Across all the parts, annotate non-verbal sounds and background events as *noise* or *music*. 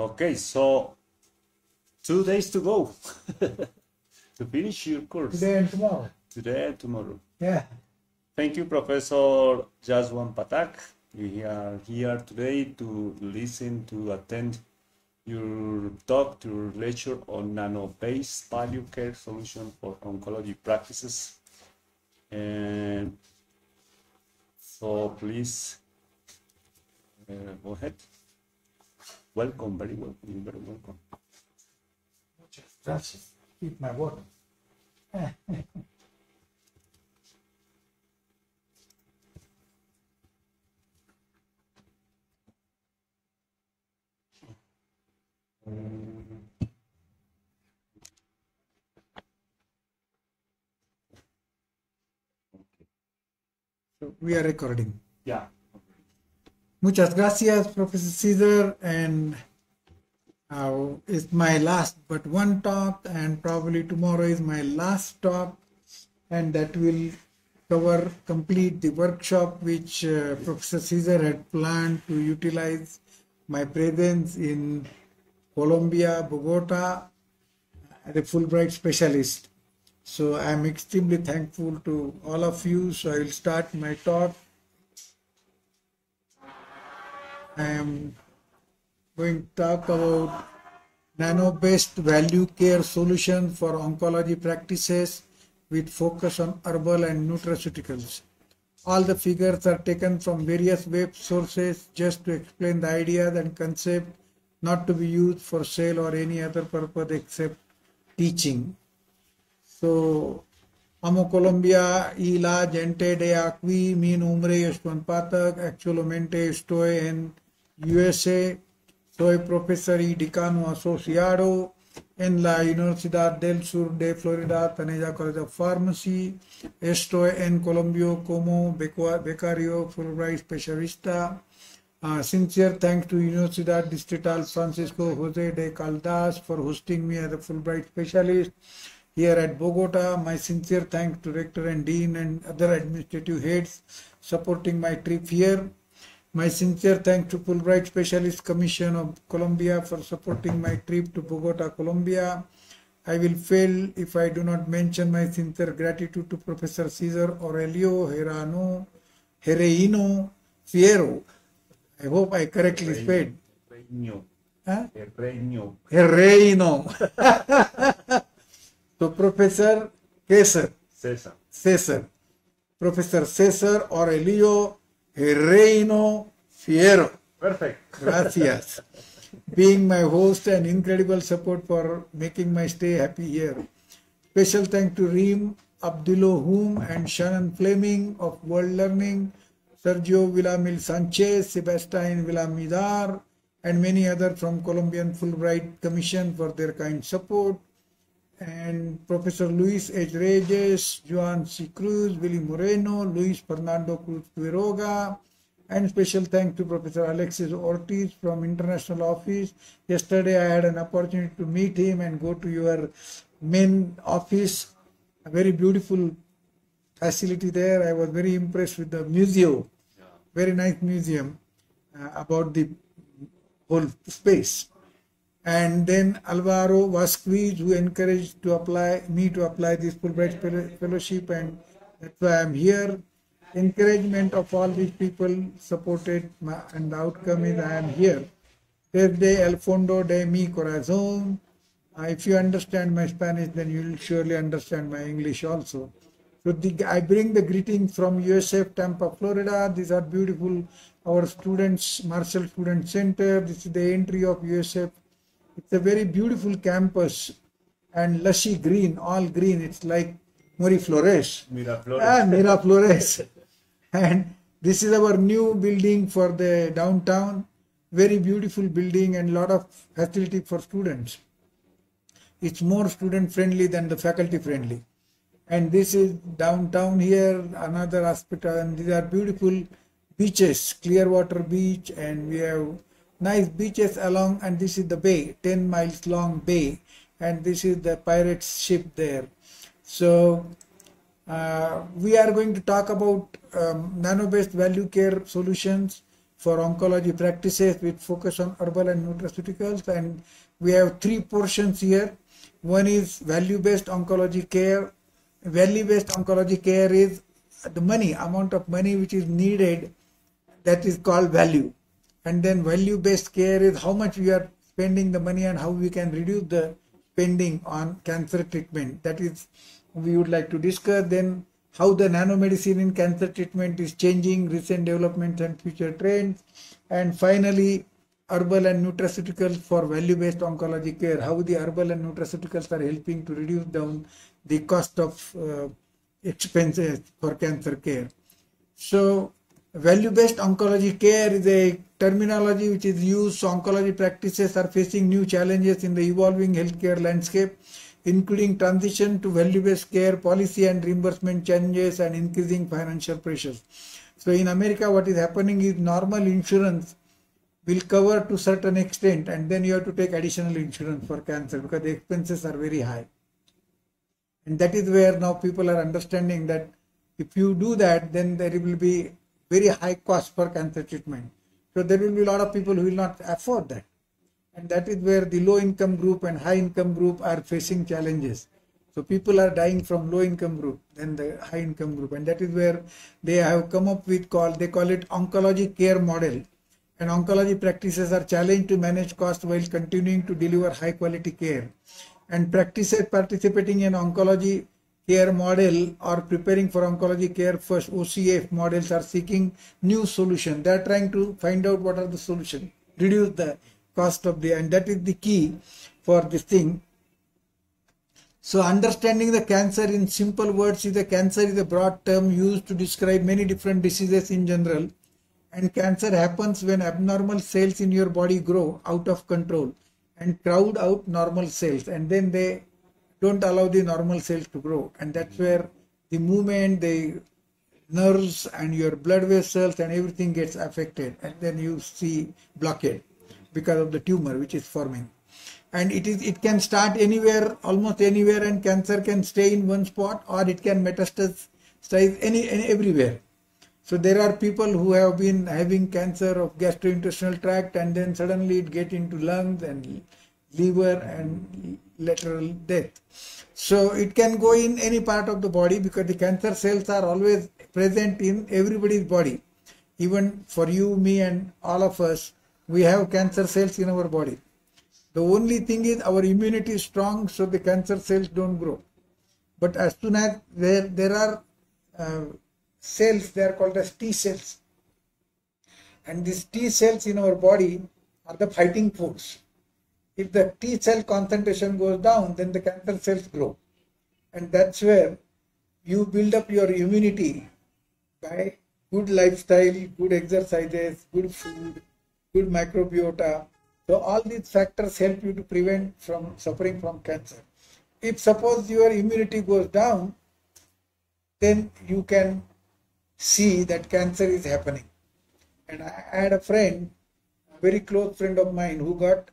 Okay, so two days to go *laughs* to finish your course Today and tomorrow. today and tomorrow. Yeah. Thank you, Professor Yashwant Pathak. We are here today to listen, to attend your talk, your lecture on nano-based value care solution for oncology practices. And so please uh, go ahead. Welcome, very welcome, you're very welcome. Just keep my water. So we are recording. Yeah. Muchas gracias, Professor Caesar, and uh, it's my last but one talk, and probably tomorrow is my last talk, and that will cover complete the workshop which uh, Professor Caesar had planned to utilize my presence in Colombia, Bogota, as a Fulbright specialist. So I'm extremely thankful to all of you. So I will start my talk. I am going to talk about nano-based value care solution for oncology practices with focus on herbal and nutraceuticals. All the figures are taken from various web sources just to explain the ideas and concept not to be used for sale or any other purpose except teaching. So, Amo Colombia y la gente de aquí, mi nombre es Juan Pathak, actualmente estoy en USA, soy profesor y decano asociado en la Universidad del Sur de Florida, Taneja College of Pharmacy. Estoy en Colombia como beca- becario Fulbright especialista. Uh, sincere thanks to Universidad Distrital Francisco Jose de Caldas for hosting me as a Fulbright specialist here at Bogota. My sincere thanks to Rector and Dean and other administrative heads supporting my trip here. My sincere thanks to Fulbright Specialist Commission of Colombia for supporting my trip to Bogota, Colombia. I will fail if I do not mention my sincere gratitude to Professor Cesar Aurelio Herano, Hereino Fiero. I hope I correctly spelled. Reino. Huh? Reino. Reino. *laughs* so Professor Cesar, César. Cesar, Professor Cesar Aurelio Reino Fiero. Perfect. Gracias. Being my host and incredible support for making my stay happy here. Special thanks to Reem Abdullohum and Shannon Fleming of World Learning, Sergio Villamil Sanchez, Sebastian Villamidar, and many others from Colombian Fulbright Commission for their kind support. And Professor Luis H. Reyes, Juan C. Cruz, Willy Moreno, Luis Fernando Cruz Quiroga, and special thanks to Professor Alexis Ortiz from International Office. Yesterday I had an opportunity to meet him and go to your main office. A very beautiful facility there. I was very impressed with the museum. Very nice museum uh, about the whole space. And then Alvaro Vasquez, who encouraged to apply me to apply this Fulbright fellow- fellowship, and that's why I'm here. Encouragement of all these people supported, my, and the outcome is I am here. Desde el fondo de mi corazón. Uh, if you understand my Spanish, then you will surely understand my English also. So the, I bring the greetings from USF Tampa, Florida. These are beautiful. Our students, Marshall Student Center. This is the entry of USF. It's a very beautiful campus and lushy green, all green. It's like Flores. Miraflores. Ah, Miraflores. *laughs* and this is our new building for the downtown. Very beautiful building and lot of facility for students. It's more student friendly than the faculty friendly. And this is downtown here, another hospital, and these are beautiful beaches, Clearwater Beach, and we have nice beaches along, and this is the bay, 10 miles long bay, and this is the pirate's ship there. So uh, we are going to talk about um, nano-based value care solutions for oncology practices with focus on herbal and nutraceuticals. And we have three portions here. One is value-based oncology care. Value-based oncology care is the money, amount of money which is needed, that is called value. And then value-based care is how much we are spending the money and how we can reduce the spending on cancer treatment. That is, we would like to discuss. Then how the nanomedicine in cancer treatment is changing, recent developments and future trends. And finally, herbal and nutraceuticals for value-based oncology care, how the herbal and nutraceuticals are helping to reduce down the cost of uh, expenses for cancer care. So value-based oncology care is a terminology which is used. So oncology practices are facing new challenges in the evolving healthcare landscape including transition to value-based care policy and reimbursement changes and increasing financial pressures. So in America, what is happening is normal insurance will cover to certain extent and then you have to take additional insurance for cancer because the expenses are very high. And that is where now people are understanding that if you do that, then there will be very high cost for cancer treatment. So there will be a lot of people who will not afford that. And that is where the low income group and high income group are facing challenges. So people are dying from low income group than the high income group. And that is where they have come up with call they call it oncology care model. And oncology practices are challenged to manage cost while continuing to deliver high quality care. And practices participating in oncology care model or preparing for oncology care first OCF models are seeking new solution. They are trying to find out what are the solution, reduce the cost of the and that is the key for this thing so understanding the cancer in simple words is the cancer is a broad term used to describe many different diseases in general and cancer happens when abnormal cells in your body grow out of control and crowd out normal cells and then they don't allow the normal cells to grow. And that's where the movement the nerves and your blood vessels and everything gets affected. And then you see blockade because of the tumor which is forming. And it is it can start anywhere almost anywhere and cancer can stay in one spot or it can metastasize any, any everywhere. So there are people who have been having cancer of gastrointestinal tract and then suddenly it get into lungs and liver and lateral death so it can go in any part of the body because the cancer cells are always present in everybody's body even for you me and all of us we have cancer cells in our body. The only thing is our immunity is strong, so the cancer cells don't grow. But as soon as there, there are uh, cells, they are called as T cells. And these T cells in our body are the fighting force. If the T cell concentration goes down, then the cancer cells grow. And that's where you build up your immunity by good lifestyle, good exercises, good food, good microbiota. So all these factors help you to prevent from suffering from cancer. If suppose your immunity goes down, then you can see that cancer is happening. And I had a friend, a very close friend of mine who got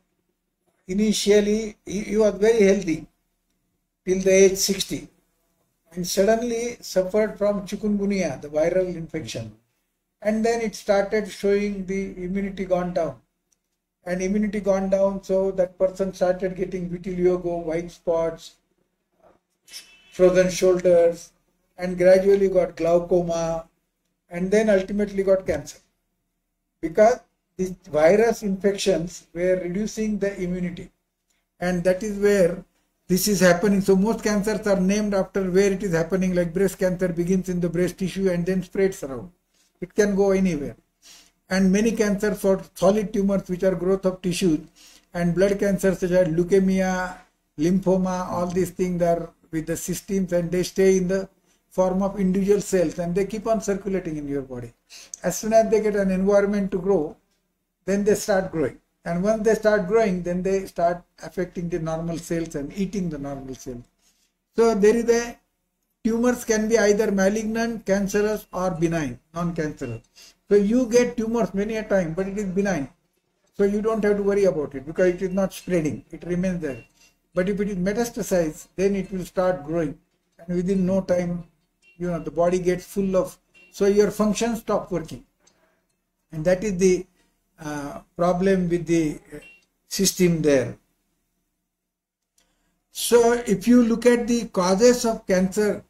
initially, he, he was very healthy till the age 60 and suddenly suffered from chikungunya, the viral infection. And then it started showing the immunity gone down. And immunity gone down so that person started getting vitiligo white spots frozen shoulders and gradually got glaucoma and then ultimately got cancer. Because these virus infections were reducing the immunity and that is where this is happening so most cancers are named after where it is happening like breast cancer begins in the breast tissue and then spreads around it can go anywhere. And many cancers for solid tumors which are growth of tissues and blood cancers such as leukemia, lymphoma, all these things are with the systems and they stay in the form of individual cells and they keep on circulating in your body. As soon as they get an environment to grow, then they start growing. And once they start growing, then they start affecting the normal cells and eating the normal cells. So there is a tumors can be either malignant, cancerous or benign, non-cancerous. So you get tumors many a time, but it is benign. So you don't have to worry about it because it is not spreading. It remains there. But if it is metastasized, then it will start growing. And within no time, you know, the body gets full of, so your functions stop working. And that is the uh, problem with the system there. So if you look at the causes of cancer,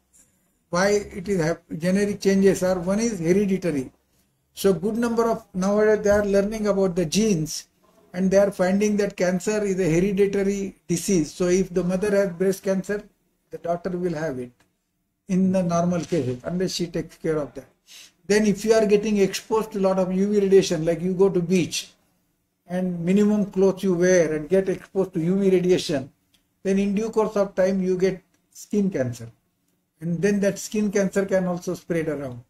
why it is generic changes are one is hereditary. So good number of nowadays they are learning about the genes and they are finding that cancer is a hereditary disease. So if the mother has breast cancer, the daughter will have it in the normal cases unless she takes care of that. Then if you are getting exposed to a lot of UV radiation, like you go to beach and minimum clothes you wear and get exposed to UV radiation, then in due course of time you get skin cancer. And then that skin cancer can also spread around.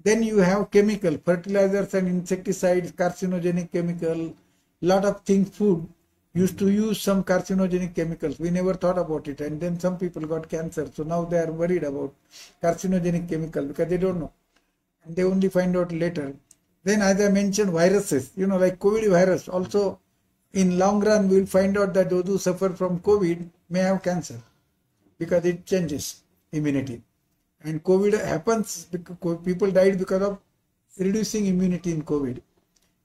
Then you have chemical fertilizers and insecticides carcinogenic chemical lot of things food. Used to use some carcinogenic chemicals. We never thought about it. And then some people got cancer. So now they are worried about carcinogenic chemical because they don't know and they only find out later then as i mentioned viruses you know like covid virus also in long run we will find out that those who suffer from COVID may have cancer because it changes immunity. And COVID happens because people died because of reducing immunity in COVID.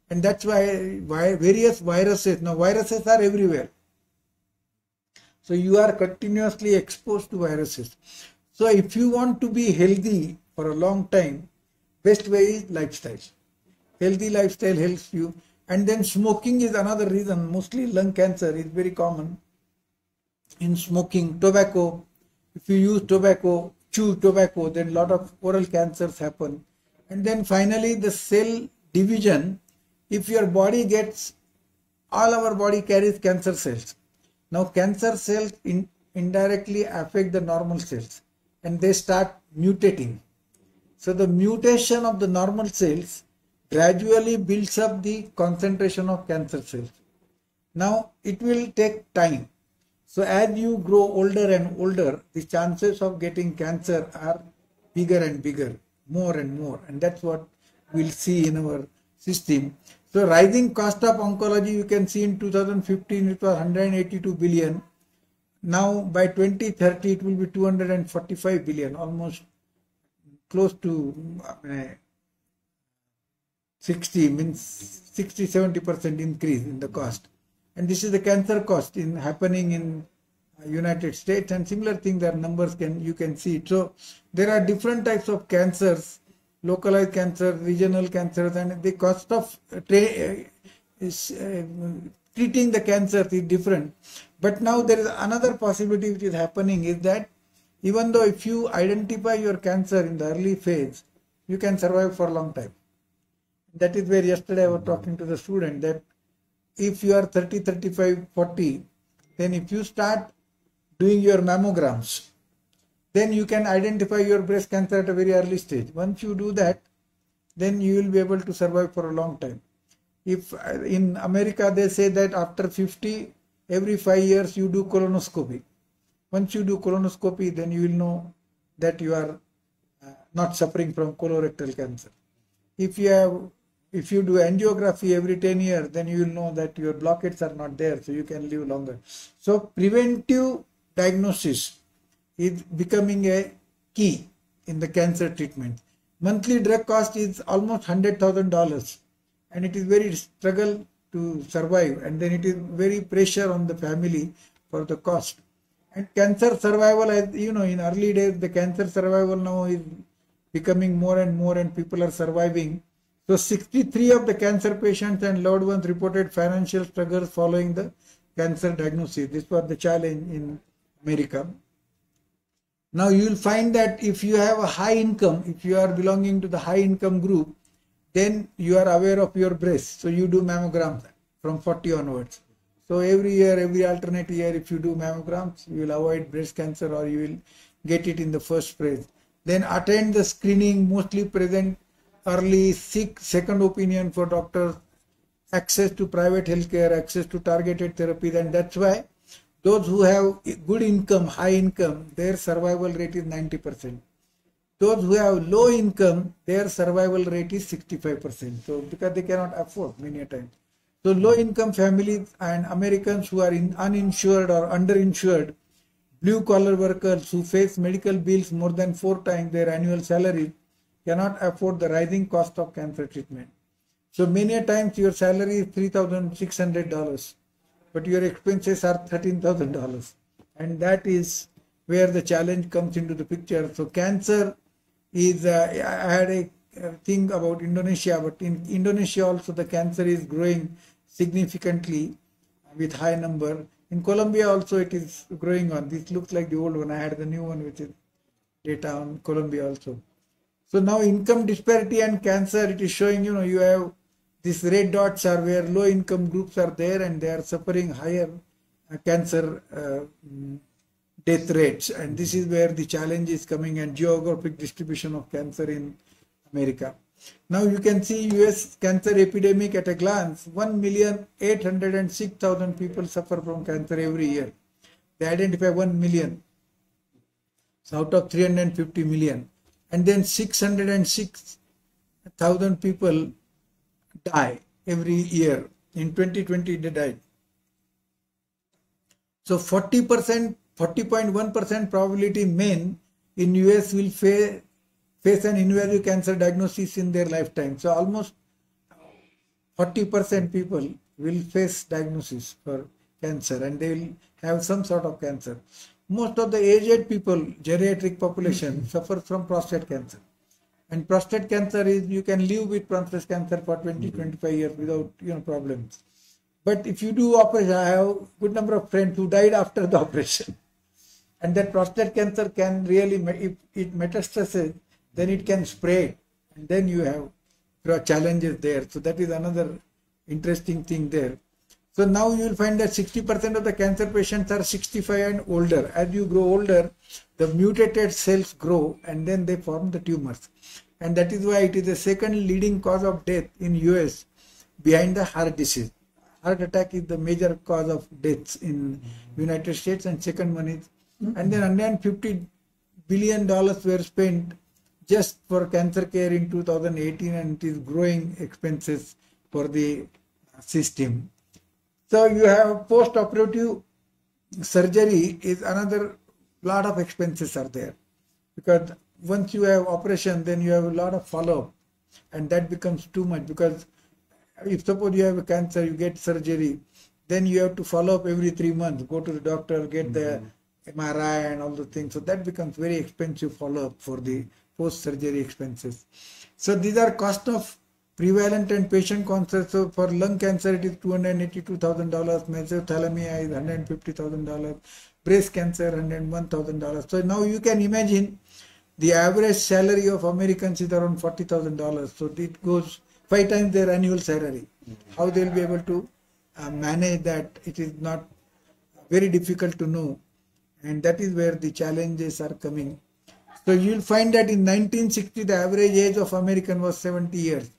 And that's why, why various viruses, now viruses are everywhere. So you are continuously exposed to viruses. So if you want to be healthy for a long time, best way is lifestyle. Healthy lifestyle helps you and then smoking is another reason. Mostly lung cancer is very common in smoking. Tobacco, if you use tobacco, chew tobacco, then a lot of oral cancers happen. And then finally the cell division, if your body gets, all our body carries cancer cells. Now cancer cells in, indirectly affect the normal cells and they start mutating. So the mutation of the normal cells gradually builds up the concentration of cancer cells. Now it will take time. So as you grow older and older, the chances of getting cancer are bigger and bigger, more and more. And that's what we'll see in our system. So rising cost of oncology, you can see in 2015 it was 182 billion. Now by 2030 it will be 245 billion, almost close to uh, 60 means 60 70 percent increase in the cost. And this is the cancer cost in happening in uh, united states and similar thing there numbers can you can see. So there are different types of cancers localized cancer regional cancers and the cost of uh, uh, is uh, treating the cancer is different. But now there is another possibility which is happening is that even though if you identify your cancer in the early phase you can survive for a long time that is where yesterday I was talking to the student that if you are 30, 35, 40, then if you start doing your mammograms, then you can identify your breast cancer at a very early stage. Once you do that, then you will be able to survive for a long time. If uh, in America they say that after 50, every five years you do colonoscopy. Once you do colonoscopy, then you will know that you are uh, not suffering from colorectal cancer. If you have if you do angiography every 10 years, then you will know that your blockades are not there, so you can live longer. So preventive diagnosis is becoming a key in the cancer treatment. Monthly drug cost is almost $100,000 and it is very struggle to survive and then it is very pressure on the family for the cost. And cancer survival, as you know, in early days, the cancer survival now is becoming more and more and people are surviving so 63 of the cancer patients and loved ones reported financial struggles following the cancer diagnosis. This was the challenge in America. Now you will find that if you have a high income, if you are belonging to the high income group, then you are aware of your breast. So you do mammograms from 40 onwards. So every year, every alternate year, if you do mammograms, you will avoid breast cancer or you will get it in the first phase. Then attend the screening, mostly present early seek second opinion for doctors, access to private healthcare, access to targeted therapies, and that's why those who have good income, high income, their survival rate is 90%. Those who have low income, their survival rate is 65%. So because they cannot afford many a times. So low income families and Americans who are in uninsured or underinsured, blue collar workers who face medical bills more than four times their annual salary cannot afford the rising cost of cancer treatment. So many a times your salary is three thousand six hundred dollars, but your expenses are thirteen thousand dollars, and that is where the challenge comes into the picture. So cancer is. Uh, I had a thing about Indonesia, but in Indonesia also the cancer is growing significantly with high number. In Colombia also it is growing on. This looks like the old one. I had the new one which is data on Colombia also. So now income disparity and cancer, it is showing, you know, you have these red dots are where low income groups are there and they are suffering higher uh, cancer uh, mm, death rates. And this is where the challenge is coming and geographic distribution of cancer in America. Now you can see US cancer epidemic at a glance. 1,806,000 people suffer from cancer every year. They identify 1 million. So out of 350 million. And then 606,000 people die every year. In 2020 they died. So 40%, 40.1% probability men in US will face face an invasive cancer diagnosis in their lifetime. So almost 40% people will face diagnosis for cancer and they will have some sort of cancer. Most of the aged people, geriatric population, mm -hmm. suffer from prostate cancer. And prostate cancer is you can live with prostate cancer for 20, mm -hmm. 25 years without you know problems. But if you do operation, I have a good number of friends who died after the *laughs* operation. And that prostate cancer can really, if it metastases, then it can spread and then you have challenges there. So that is another interesting thing there. So now you will find that 60% of the cancer patients are 65 and older. As you grow older, the mutated cells grow and then they form the tumors. And that is why it is the second leading cause of death in US behind the heart disease. Heart attack is the major cause of deaths in United States and second one is and then 150 billion dollars were spent just for cancer care in 2018 and it is growing expenses for the system. So you have post-operative surgery is another lot of expenses are there because once you have operation then you have a lot of follow-up and that becomes too much because if suppose you have a cancer you get surgery then you have to follow up every three months go to the doctor get mm -hmm. the mri and all the things so that becomes very expensive follow-up for the post-surgery expenses. So these are cost of prevalent and patient concerts. So for lung cancer, it is $282,000. Mesothelioma is $150,000. Breast cancer, $101,000. So now you can imagine the average salary of Americans is around $40,000. So it goes five times their annual salary. How they will be able to uh, manage that, it is not very difficult to know. And that is where the challenges are coming. So you'll find that in 1960 the average age of American was 70 years.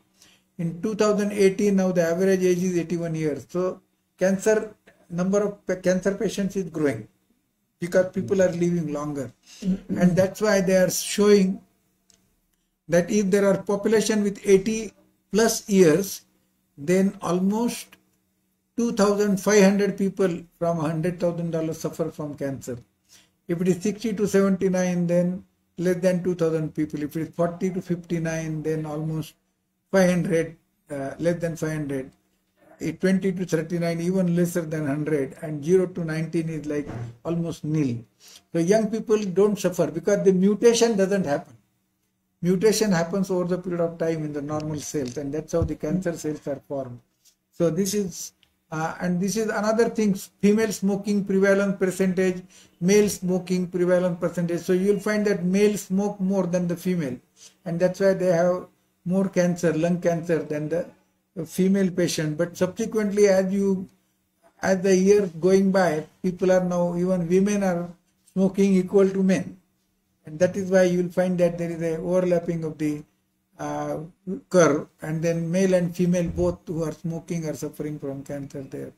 In 2018 now the average age is 81 years. So cancer number of cancer patients is growing because people are living longer. And that's why they are showing that if there are population with 80 plus years, then almost 2,500 people from $100,000 suffer from cancer. If it is 60 to 79, then less than 2000 people. If it's 40 to 59, then almost 500, uh, less than 500. 20 to 39, even lesser than 100. And 0 to 19 is like almost nil. So young people don't suffer because the mutation doesn't happen. Mutation happens over the period of time in the normal cells, and that's how the cancer cells are formed. So this is uh, and this is another thing, female smoking prevalence percentage, male smoking prevalence percentage. So you'll find that male smoke more than the female. And that's why they have more cancer, lung cancer than the female patient. But subsequently, as you, as the year going by, people are now, even women are smoking equal to men. And that is why you will find that there is a overlapping of the uh, curve and then male and female both who are smoking are suffering from cancer there.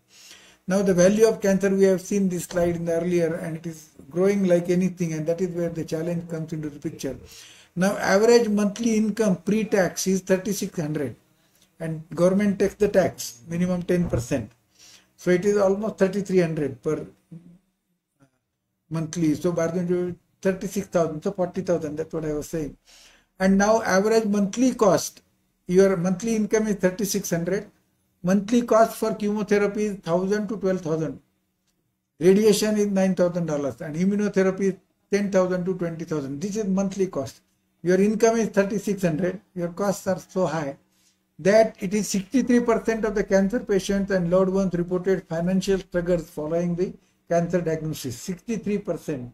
Now the value of cancer we have seen this slide in the earlier and it is growing like anything and that is where the challenge comes into the picture. Now average monthly income pre-tax is 3600 and government takes the tax minimum 10%. So it is almost 3300 per monthly. So 36,000 so 40,000 that's what I was saying and now average monthly cost your monthly income is 3600 monthly cost for chemotherapy is 1000 to 12000 radiation is $9000 and immunotherapy is 10000 to 20000 this is monthly cost. Your income is 3600 your costs are so high that it is 63% of the cancer patients and loved ones reported financial struggles following the cancer diagnosis. 63%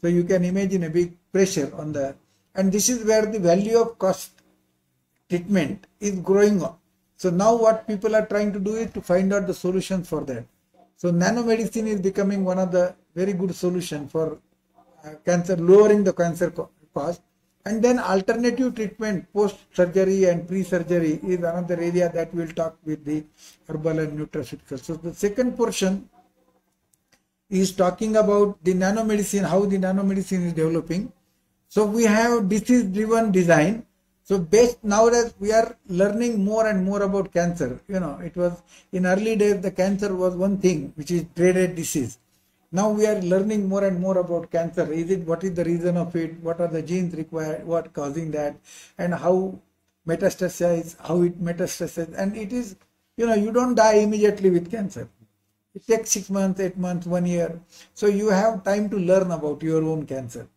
so you can imagine a big pressure on the and this is where the value of cost treatment is growing up so now what people are trying to do is to find out the solutions for that so nanomedicine is becoming one of the very good solution for uh, cancer lowering the cancer co cost and then alternative treatment post surgery and pre surgery is another area that we'll talk with the herbal and nutraceuticals. So the second portion is talking about the nanomedicine, how the nanomedicine is developing. So we have disease driven design. So based nowadays we are learning more and more about cancer. You know, it was in early days the cancer was one thing which is dreaded disease now we are learning more and more about cancer. Is it what is the reason of it? What are the genes required? What causing that? And how metastasize, how it metastasizes. And it is, you know, you don't die immediately with cancer. It takes six months, eight months, one year. So you have time to learn about your own cancer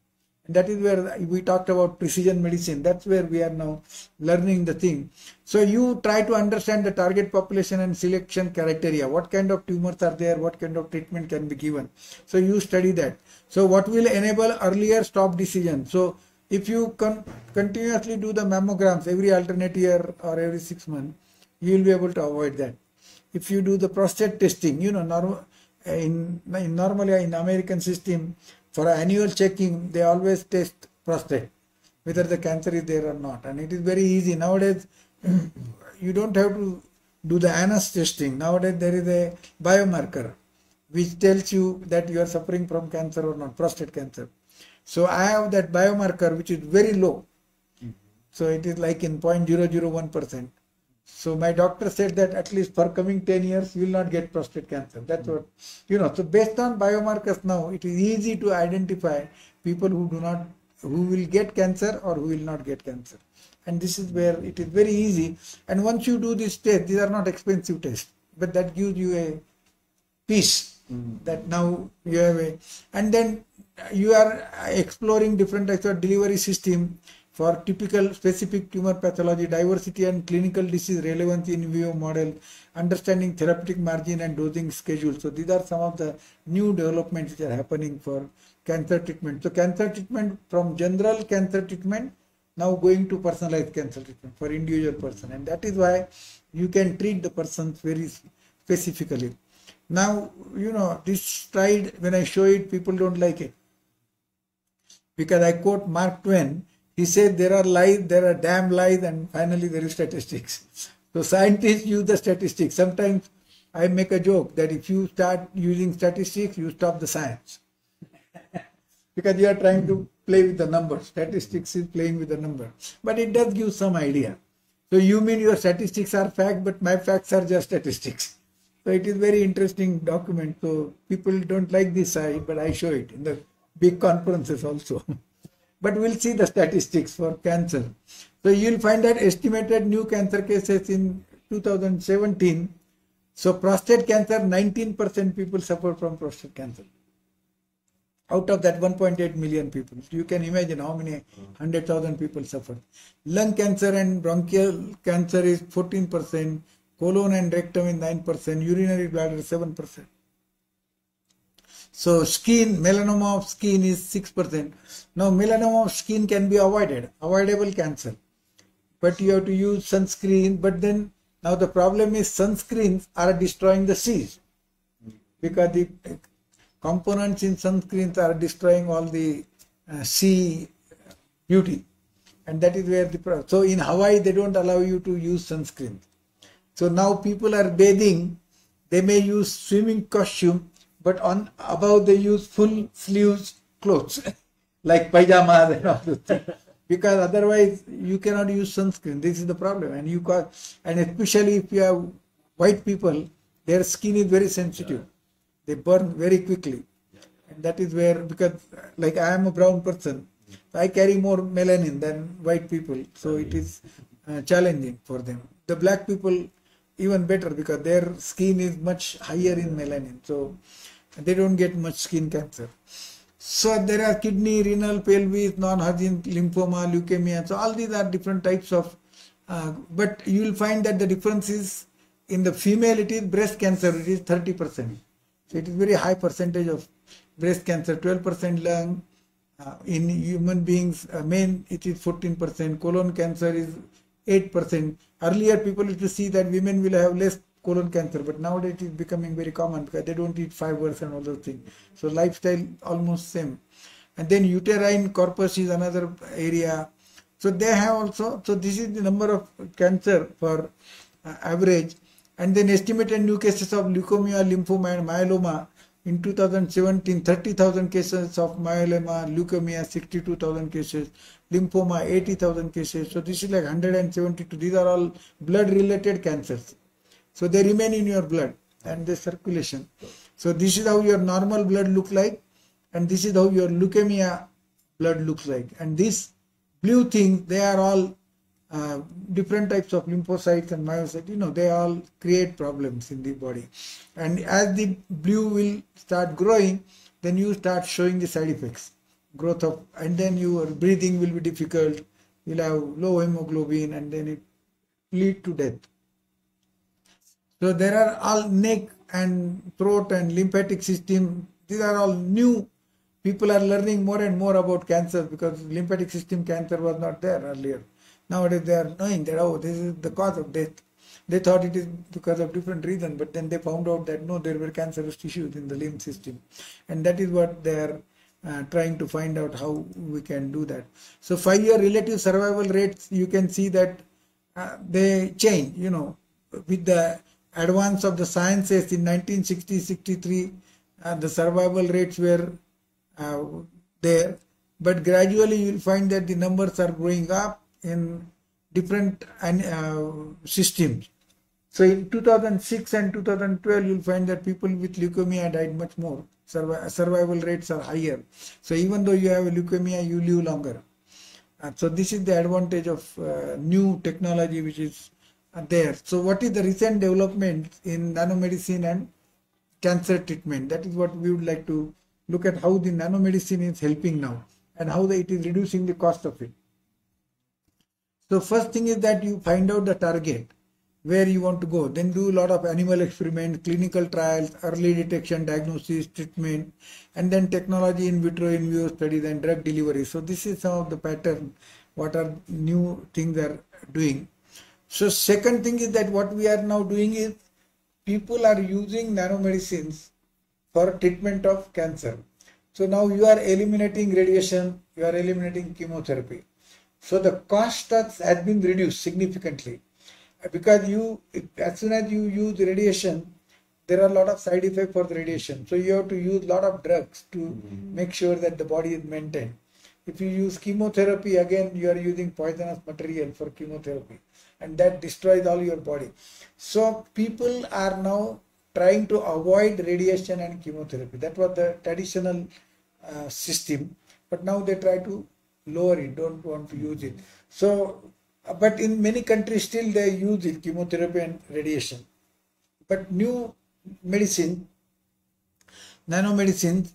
that is where we talked about precision medicine. That's where we are now learning the thing. So you try to understand the target population and selection criteria. What kind of tumors are there? What kind of treatment can be given? So you study that. So what will enable earlier stop decision? So if you con continuously do the mammograms every alternate year or every six months you will be able to avoid that. If you do the prostate testing you know normal in, in normally in american system for annual checking, they always test prostate, whether the cancer is there or not. And it is very easy. Nowadays, *clears throat* you don't have to do the anus testing. Nowadays, there is a biomarker which tells you that you are suffering from cancer or not, prostate cancer. So I have that biomarker which is very low. Mm-hmm. So it is like in 0.001%. So my doctor said that at least for coming 10 years, you will not get prostate cancer. That's what, you know, so based on biomarkers now, it is easy to identify people who do not, who will get cancer or who will not get cancer. And this is where it is very easy. And once you do this test, these are not expensive tests, but that gives you a peace mm. that now you have a, and then you are exploring different types of delivery system for typical specific tumor pathology, diversity and clinical disease relevance in vivo model, understanding therapeutic margin and dosing schedule. So these are some of the new developments which are happening for cancer treatment. So cancer treatment from general cancer treatment now going to personalized cancer treatment for individual person and that is why you can treat the persons very specifically. Now, you know, this slide, when I show it, people don't like it. Because I quote Mark Twain, he said there are lies, there are damn lies, and finally there is statistics. So scientists use the statistics. Sometimes I make a joke that if you start using statistics, you stop the science. *laughs* because you are trying to play with the numbers. Statistics is playing with the number. But it does give some idea. So you mean your statistics are fact, but my facts are just statistics. So it is very interesting document. So people don't like this side, but I show it in the big conferences also. *laughs* but we'll see the statistics for cancer. So you'll find that estimated new cancer cases in 2017. So prostate cancer, 19% people suffer from prostate cancer. Out of that 1.8 million people, you can imagine how many 100,000 people suffer. Lung cancer and bronchial cancer is 14%, colon and rectum is 9%, urinary bladder 7%. So skin, melanoma of skin is 6%. Now melanoma of skin can be avoided, avoidable cancer. But you have to use sunscreen. But then now the problem is sunscreens are destroying the seas because the components in sunscreens are destroying all the uh, sea beauty. And that is where the problem. So in Hawaii, they don't allow you to use sunscreen. So now people are bathing. They may use swimming costume but on above they use full sleeves clothes *laughs* like pajamas and all those things. because otherwise you cannot use sunscreen. This is the problem. And you got and especially if you have white people their skin is very sensitive. They burn very quickly. And that is where because like i am a brown person. I carry more melanin than white people. So it is uh, challenging for them. The black people even better because their skin is much higher in melanin, so they don't get much skin cancer. So there are kidney, renal, pelvis, non-Hodgkin lymphoma, leukemia. So all these are different types of, uh, but you will find that the difference is in the female it is breast cancer, it is 30%. So it is very high percentage of breast cancer, 12% lung. Uh, in human beings, uh, men it is 14%, colon cancer is 8%. Earlier people used to see that women will have less colon cancer, but nowadays it is becoming very common because they don't eat fibers and all those things. So lifestyle almost same. And then uterine corpus is another area. So they have also, so this is the number of cancer for uh, average. And then estimated new cases of leukemia, lymphoma and myeloma in 2017, 30,000 cases of myeloma, leukemia, 62,000 cases, lymphoma, 80,000 cases. So this is like 172. These are all blood related cancers. So they remain in your blood and the circulation. So this is how your normal blood look like and this is how your leukemia blood looks like. And these blue things, they are all uh, different types of lymphocytes and myocytes, you know, they all create problems in the body. And as the blue will start growing, then you start showing the side effects, growth of, and then your breathing will be difficult, you'll have low hemoglobin, and then it lead to death. So there are all neck and throat and lymphatic system. These are all new. People are learning more and more about cancer because lymphatic system cancer was not there earlier. Nowadays they are knowing that oh this is the cause of death. They thought it is because of different reason, but then they found out that no, there were cancerous tissues in the lymph system, and that is what they are uh, trying to find out how we can do that. So five-year relative survival rates, you can see that uh, they change. You know, with the advance of the sciences in 1960-63, uh, the survival rates were uh, there, but gradually you will find that the numbers are growing up in different uh, systems. So in 2006 and 2012, you'll find that people with leukemia died much more. Survi survival rates are higher. So even though you have leukemia, you live longer. Uh, so this is the advantage of uh, new technology which is there. So what is the recent development in nanomedicine and cancer treatment? That is what we would like to look at how the nanomedicine is helping now and how the, it is reducing the cost of it. So first thing is that you find out the target where you want to go. Then do a lot of animal experiments, clinical trials, early detection, diagnosis, treatment, and then technology in vitro, in vivo studies and drug delivery. So this is some of the pattern, what are new things are doing. So second thing is that what we are now doing is people are using nanomedicines for treatment of cancer. So now you are eliminating radiation, you are eliminating chemotherapy. So the cost has been reduced significantly because you, as soon as you use radiation, there are a lot of side effects for the radiation. So you have to use a lot of drugs to mm -hmm. make sure that the body is maintained. If you use chemotherapy, again, you are using poisonous material for chemotherapy and that destroys all your body. So people are now trying to avoid radiation and chemotherapy. That was the traditional uh, system, but now they try to lower it, don't want to use it. So, but in many countries still they use it, chemotherapy and radiation. But new medicine, nanomedicines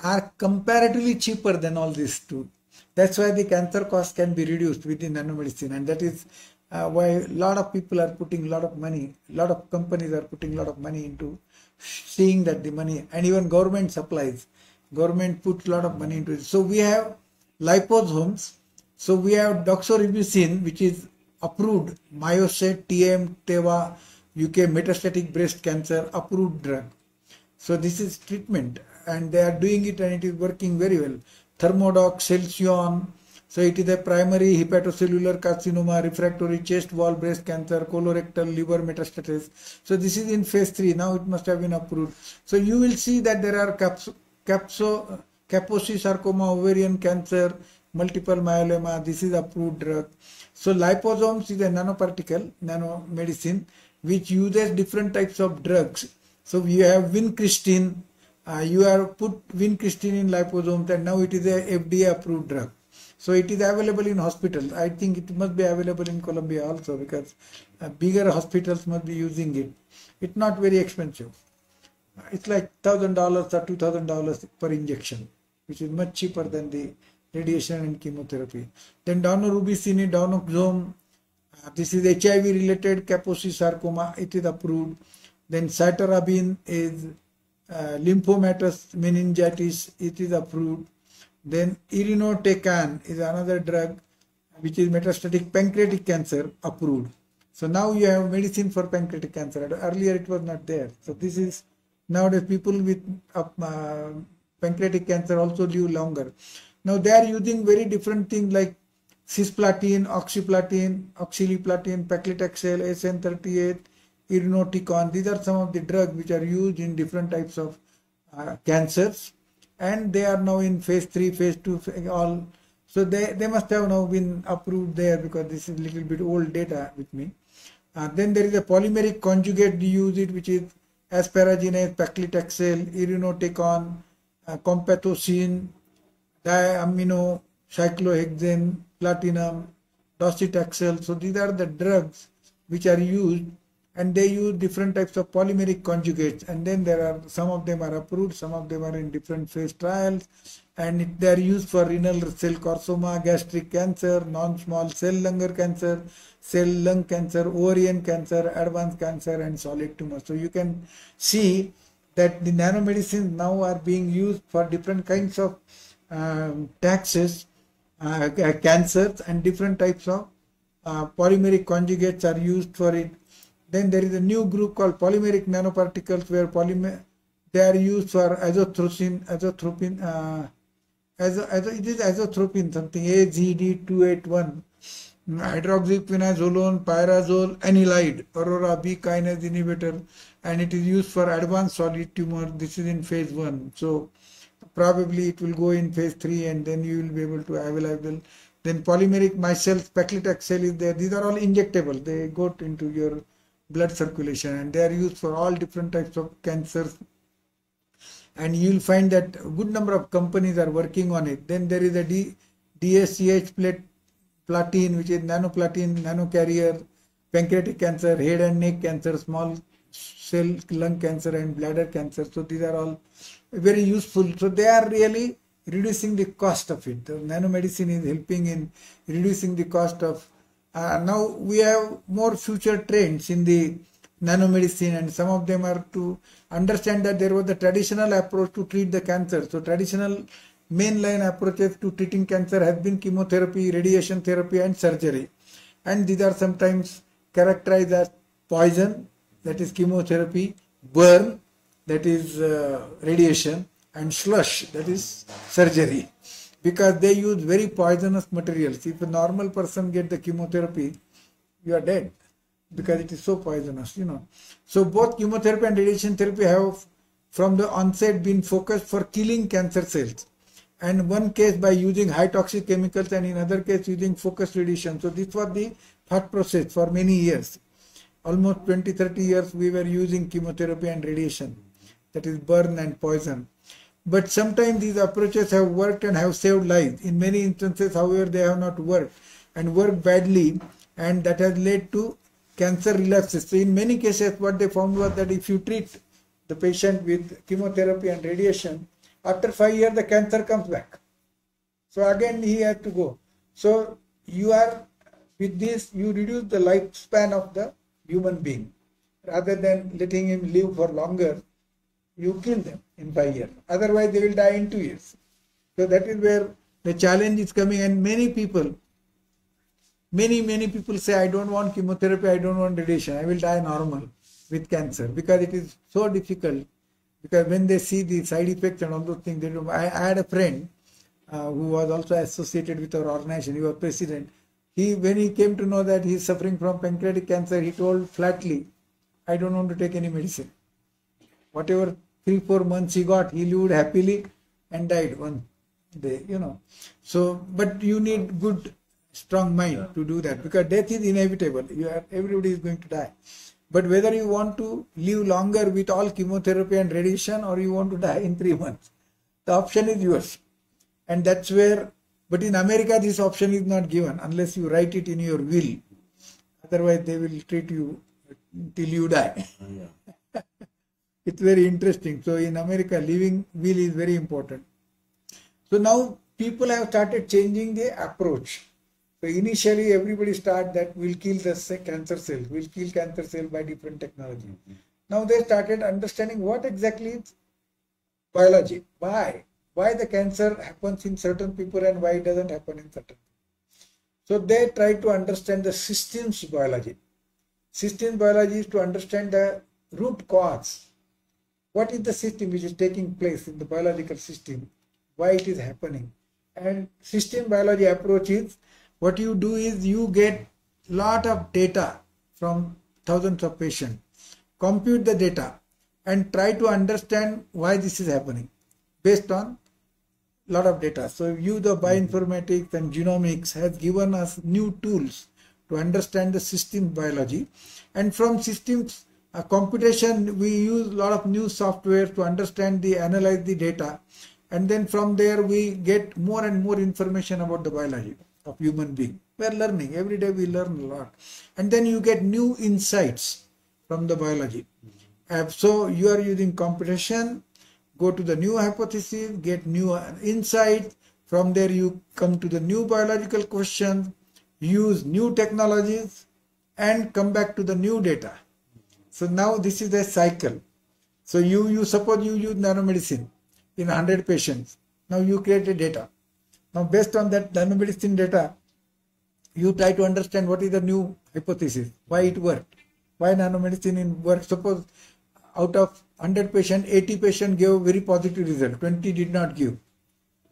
are comparatively cheaper than all these two. That's why the cancer cost can be reduced with the nanomedicine and that is uh, why a lot of people are putting a lot of money, a lot of companies are putting a lot of money into seeing that the money and even government supplies. Government puts a lot of money into it. So we have liposomes. So we have doxorubicin, which is approved Myocet, TM, Teva, UK metastatic breast cancer approved drug. So this is treatment and they are doing it and it is working very well. Thermodox, Celsion, so it is a primary hepatocellular carcinoma, refractory chest wall breast cancer, colorectal liver metastasis. So this is in phase 3. Now it must have been approved. So you will see that there are capso, capso, Kaposi sarcoma, ovarian cancer, multiple myeloma. This is approved drug. So liposomes is a nanoparticle, nanomedicine, which uses different types of drugs. So you have vincristine, uh, you have put vincristine in liposomes and now it is a FDA approved drug. So it is available in hospitals. I think it must be available in Colombia also because uh, bigger hospitals must be using it. It's not very expensive. It's like thousand dollars or two thousand dollars per injection, which is much cheaper than the radiation and chemotherapy. Then daunorubicin, daunoxome. Uh, this is HIV related Kaposi sarcoma. It is approved. Then cytarabine is uh, lymphomatous meningitis. It is approved. Then irinotecan is another drug which is metastatic pancreatic cancer approved. So now you have medicine for pancreatic cancer. Earlier it was not there. So this is nowadays people with uh, pancreatic cancer also live longer. Now they are using very different things like cisplatin, oxaliplatin, oxaliplatin, paclitaxel, SN38, irinotecan. These are some of the drugs which are used in different types of uh, cancers and they are now in phase 3 phase 2 all so they, they must have now been approved there because this is a little bit old data with me uh, then there is a polymeric conjugate use it which is asparaginase paclitaxel irinotecan uh, camptothecin diamino cyclohexane platinum docetaxel. So these are the drugs which are used and they use different types of polymeric conjugates. And then there are some of them are approved some of them are in different phase trials. And they are used for renal cell carcinoma gastric cancer non-small cell lung cancer cell lung cancer ovarian cancer advanced cancer and solid tumor so you can see that the nanomedicines now are being used for different kinds of um, taxes uh, cancers and different types of uh, polymeric conjugates are used for it. Then there is a new group called polymeric nanoparticles where polymer they are used for azothromycin, azotropin, uh, as, as it is azotropin something AZD281, hydroxyquinazolone, pyrazole, anilide, aurora B kinase inhibitor, and it is used for advanced solid tumor. This is in phase one. So probably it will go in phase three, and then you will be able to available. Then polymeric micelles, paclitaxel is there. These are all injectable. They go into your blood circulation and they are used for all different types of cancers and you will find that a good number of companies are working on it then there is a D, DSCH plate platin which is nanoplatin nanocarrier pancreatic cancer head and neck cancer small cell lung cancer and bladder cancer. So these are all very useful. So they are really reducing the cost of it. The nanomedicine is helping in reducing the cost of uh, now we have more future trends in the nanomedicine and some of them are to understand that there was a traditional approach to treat the cancer. So traditional mainline approaches to treating cancer have been chemotherapy, radiation therapy and surgery. And these are sometimes characterized as poison, that is chemotherapy, burn, that is uh, radiation and slush, that is surgery because they use very poisonous materials. If a normal person get the chemotherapy, you are dead because it is so poisonous, you know. So both chemotherapy and radiation therapy have from the onset been focused for killing cancer cells. And one case by using high toxic chemicals and in other case using focused radiation. So this was the thought process for many years. Almost 20, 30 years we were using chemotherapy and radiation. That is burn and poison. But sometimes these approaches have worked and have saved lives. In many instances, however, they have not worked and worked badly, and that has led to cancer relapses. So, in many cases, what they found was that if you treat the patient with chemotherapy and radiation, after five years, the cancer comes back. So, again, he has to go. So, you are with this, you reduce the lifespan of the human being rather than letting him live for longer you kill them in five years. Otherwise, they will die in two years. So that is where the challenge is coming, and many people, many many people say, I don't want chemotherapy, I don't want radiation, I will die normal with cancer because it is so difficult. Because when they see the side effects and all those things, they do. I, I had a friend uh, who was also associated with our organization. He was president. He, when he came to know that he is suffering from pancreatic cancer, he told flatly, "I don't want to take any medicine. Whatever three, four months he got, he lived happily and died one day, you know. So, but you need good, strong mind to do that because death is inevitable. You are, everybody is going to die. But whether you want to live longer with all chemotherapy and radiation or you want to die in three *laughs* months, the option is yours. And that's where But in America, this option is not given unless you write it in your will. Otherwise, they will treat you till you die. Oh, yeah. *laughs* it's very interesting. So in America, living will is very important. So now people have started changing the approach. So initially, everybody start that we'll kill the cancer cell, we'll kill cancer cell by different technology. Mm-hmm. Now they started understanding what exactly is biology. Why? Why the cancer happens in certain people and why it doesn't happen in certain. So they try to understand the systems biology. Systems biology is to understand the root cause. What is the system which is taking place in the biological system? Why it is happening? And system biology approach is what you do is you get lot of data from thousands of patients, compute the data and try to understand why this is happening based on a lot of data. So you the bioinformatics and genomics has given us new tools to understand the system biology. And from systems uh, computation we use a lot of new software to understand the analyze the data. And then from there we get more and more information about the biology of human being we are learning every day we learn a lot and then you get new insights from the biology uh, so you are using computation go to the new hypothesis, get new insight. From there, you come to the new biological question use new technologies, and come back to the new data. So now this is a cycle. So you, you suppose you use nanomedicine in 100 patients. Now you create a data. Now based on that nanomedicine data, you try to understand what is the new hypothesis, why it worked, why nanomedicine in work. Suppose out of 100 patient, 80 patient gave very positive result, 20 did not give.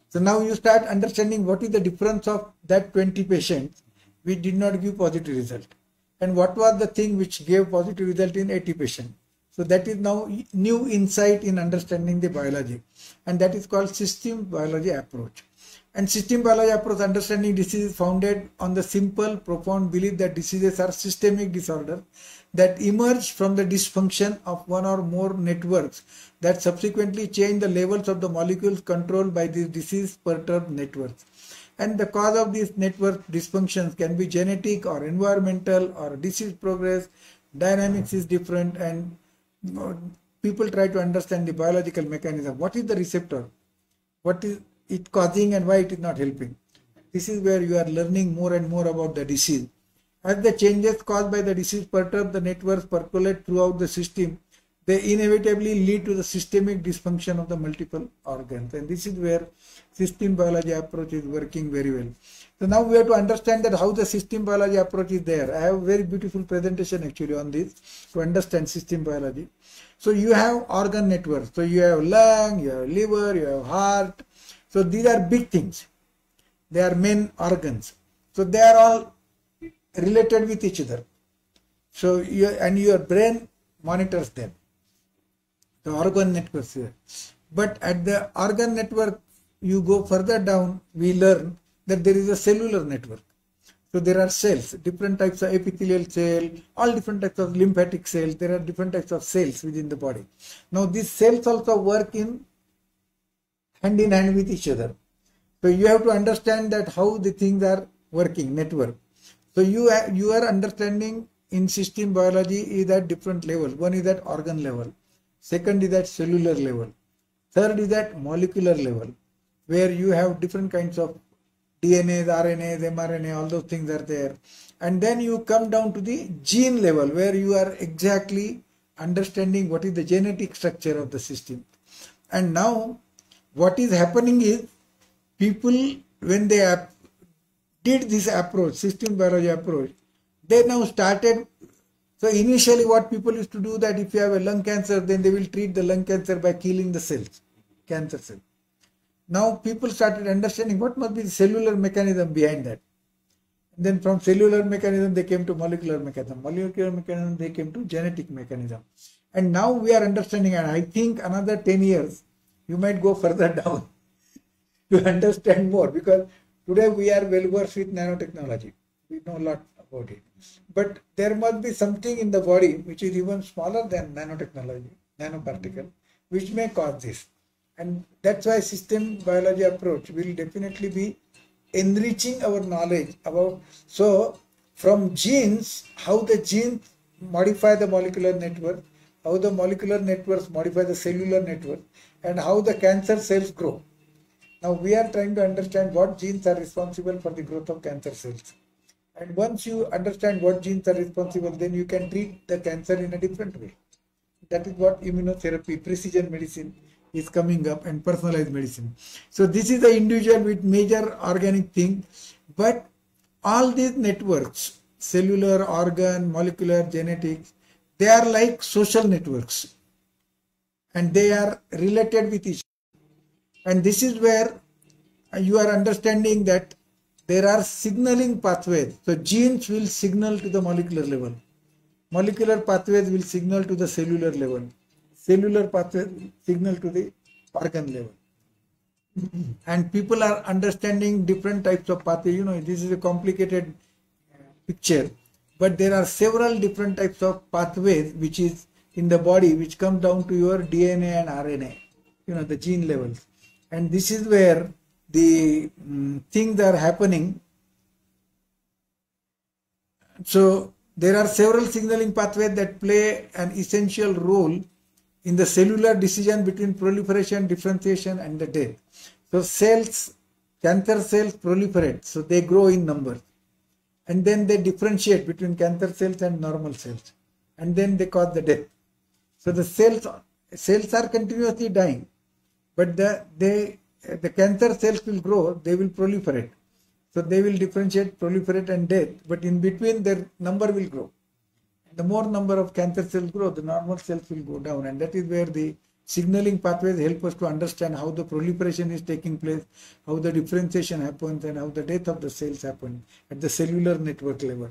So now you start understanding what is the difference of that 20 patients which did not give positive result and what was the thing which gave positive result in 80 patient. So that is now new insight in understanding the biology and that is called system biology approach. And system biology approach understanding disease is founded on the simple profound belief that diseases are systemic disorders that emerge from the dysfunction of one or more networks that subsequently change the levels of the molecules controlled by these disease perturbed networks. And the cause of these network dysfunctions can be genetic or environmental or disease progress. Dynamics is different and uh, people try to understand the biological mechanism. What is the receptor? What is it causing and why it is not helping? This is where you are learning more and more about the disease as the changes caused by the disease perturb the networks percolate throughout the system, they inevitably lead to the systemic dysfunction of the multiple organs. And this is where system biology approach is working very well. So now we have to understand that how the system biology approach is there. I have a very beautiful presentation actually on this to understand system biology. So you have organ networks. So you have lung, you have liver, you have heart. So these are big things. They are main organs. So they are all related with each other. So you and your brain monitors them. The organ networks here. But at the organ network, you go further down, we learn that there is a cellular network. So there are cells, different types of epithelial cell, all different types of lymphatic cells. There are different types of cells within the body. Now these cells also work in hand in hand with each other. So you have to understand that how the things are working, network. So you you are understanding in system biology is at different levels. One is at organ level, second is at cellular level, third is at molecular level, where you have different kinds of DNAs, RNAs, mRNA, all those things are there. And then you come down to the gene level where you are exactly understanding what is the genetic structure of the system. And now what is happening is people when they did this approach, system biology approach, they now started. So initially, what people used to do that if you have a lung cancer, then they will treat the lung cancer by killing the cells, cancer cells Now people started understanding what must be the cellular mechanism behind that. And then from cellular mechanism, they came to molecular mechanism. Molecular mechanism, they came to genetic mechanism. And now we are understanding, and I think another 10 years, you might go further *laughs* down to understand more because Today we are well versed with nanotechnology. We know a lot about it. But there must be something in the body which is even smaller than nanotechnology, nanoparticle, which may cause this. And that's why system biology approach will definitely be enriching our knowledge about so from genes how the genes modify the molecular network how the molecular networks modify the cellular network and how the cancer cells grow. Now we are trying to understand what genes are responsible for the growth of cancer cells. And once you understand what genes are responsible then you can treat the cancer in a different way. That is what immunotherapy precision medicine is coming up and personalized medicine. So this is the individual with major organic thing, but all these networks, cellular, organ, molecular, genetics, they are like social networks and they are related with each other. and this is where you are understanding that there are signaling pathways. So genes will signal to the molecular level. Molecular pathways will signal to the cellular level cellular pathway signal to the organ level. *clears throat* and people are understanding different types of pathway. You know, this is a complicated picture, but there are several different types of pathways which is in the body which come down to your DNA and RNA, you know, the gene levels. And this is where the um, things are happening. So there are several signaling pathways that play an essential role in the cellular decision between proliferation, differentiation, and the death. So cells, cancer cells proliferate, so they grow in numbers. And then they differentiate between cancer cells and normal cells. And then they cause the death. So the cells cells are continuously dying, but the they the cancer cells will grow, they will proliferate. So they will differentiate, proliferate, and death. But in between, their number will grow the more number of cancer cells grow, the normal cells will go down. And that is where the signaling pathways help us to understand how the proliferation is taking place, how the differentiation happens, and how the death of the cells happen at the cellular network level.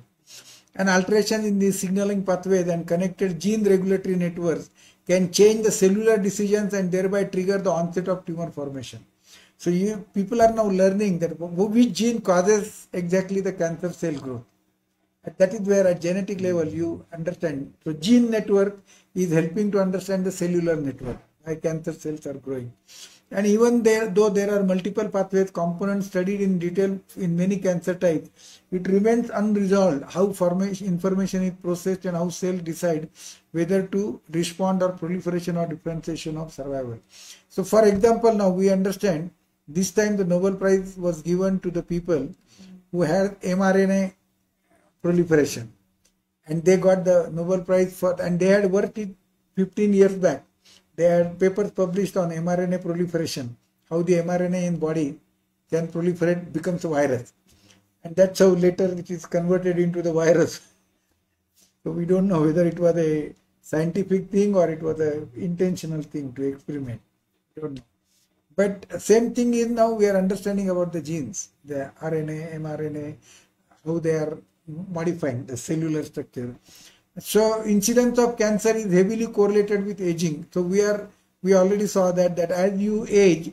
An alteration in the signaling pathways and connected gene regulatory networks can change the cellular decisions and thereby trigger the onset of tumor formation. So you, people are now learning that which gene causes exactly the cancer cell growth that is where at genetic level you understand. So gene network is helping to understand the cellular network. Why cancer cells are growing. And even there, though there are multiple pathways components studied in detail in many cancer types, it remains unresolved how formation, information is processed and how cells decide whether to respond or proliferation or differentiation of survival. So for example, now we understand this time the Nobel Prize was given to the people who had mRNA proliferation. And they got the Nobel Prize for, and they had worked it 15 years back. They had papers published on mRNA proliferation, how the mRNA in body can proliferate, becomes a virus. And that's how later it is converted into the virus. So we don't know whether it was a scientific thing or it was an intentional thing to experiment. But same thing is now we are understanding about the genes, the RNA, mRNA, how they are modifying the cellular structure. So incidence of cancer is heavily correlated with aging. So we are we already saw that that as you age,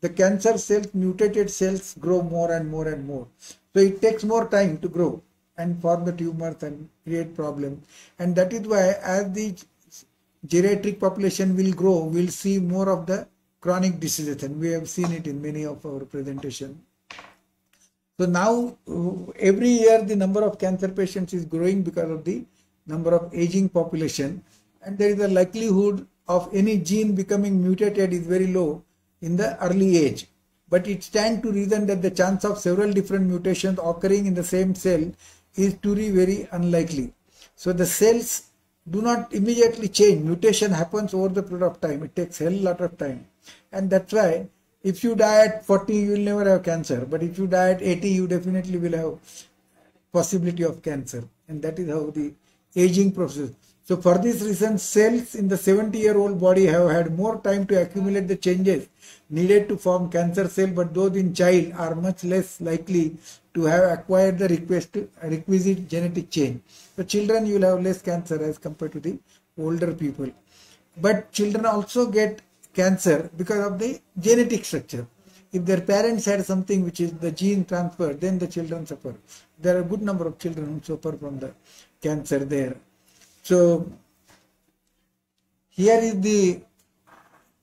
the cancer cells, mutated cells grow more and more and more. So it takes more time to grow and form the tumors and create problems. And that is why as the geriatric population will grow, we'll see more of the chronic diseases and we have seen it in many of our presentations so now uh, every year the number of cancer patients is growing because of the number of aging population and there is a likelihood of any gene becoming mutated is very low in the early age. But it stands to reason that the chance of several different mutations occurring in the same cell is truly very unlikely. So the cells do not immediately change. Mutation happens over the period of time. It takes a lot of time. And that's why if you die at 40, you will never have cancer. But if you die at 80, you definitely will have possibility of cancer. And that is how the aging process. So for this reason, cells in the 70 year old body have had more time to accumulate the changes needed to form cancer cell, but those in child are much less likely to have acquired the request, requisite genetic change. So children, you will have less cancer as compared to the older people. But children also get cancer because of the genetic structure. If their parents had something which is the gene transfer, then the children suffer. There are a good number of children who suffer from the cancer there. So here is the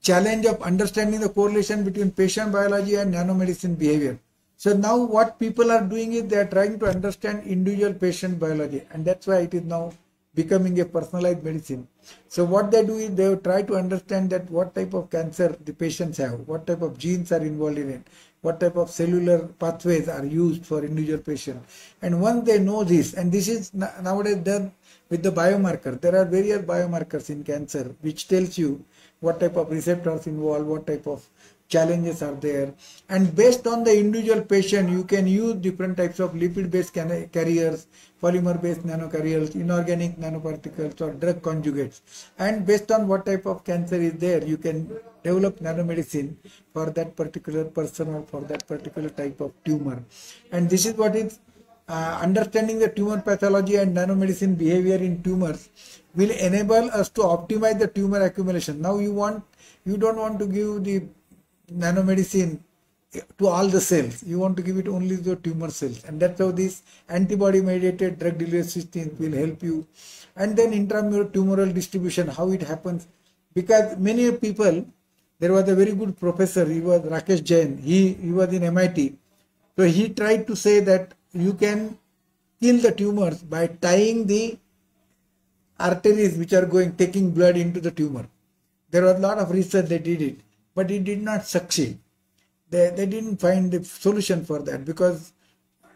challenge of understanding the correlation between patient biology and nanomedicine behavior. So now what people are doing is they are trying to understand individual patient biology and that's why it is now becoming a personalized medicine. So what they do is they try to understand that what type of cancer the patients have, what type of genes are involved in it, what type of cellular pathways are used for individual patient. And once they know this, and this is nowadays done with the biomarker, there are various biomarkers in cancer which tells you what type of receptors involved, what type of challenges are there. And based on the individual patient you can use different types of lipid based carriers polymer based nanocarriers inorganic nanoparticles or drug conjugates. And based on what type of cancer is there you can develop nanomedicine for that particular person or for that particular type of tumor. And this is what is uh, understanding the tumor pathology and nanomedicine behavior in tumors will enable us to optimize the tumor accumulation. Now you want you don't want to give the nanomedicine to all the cells. You want to give it only to the tumor cells. And that's how this antibody mediated drug delivery system will help you. And then intratumoral distribution, how it happens. Because many people, there was a very good professor, he was Rakesh Jain, he, he was in MIT. So he tried to say that you can kill the tumors by tying the arteries which are going, taking blood into the tumor. There was a lot of research they did it but it did not succeed. They, they didn't find the solution for that because,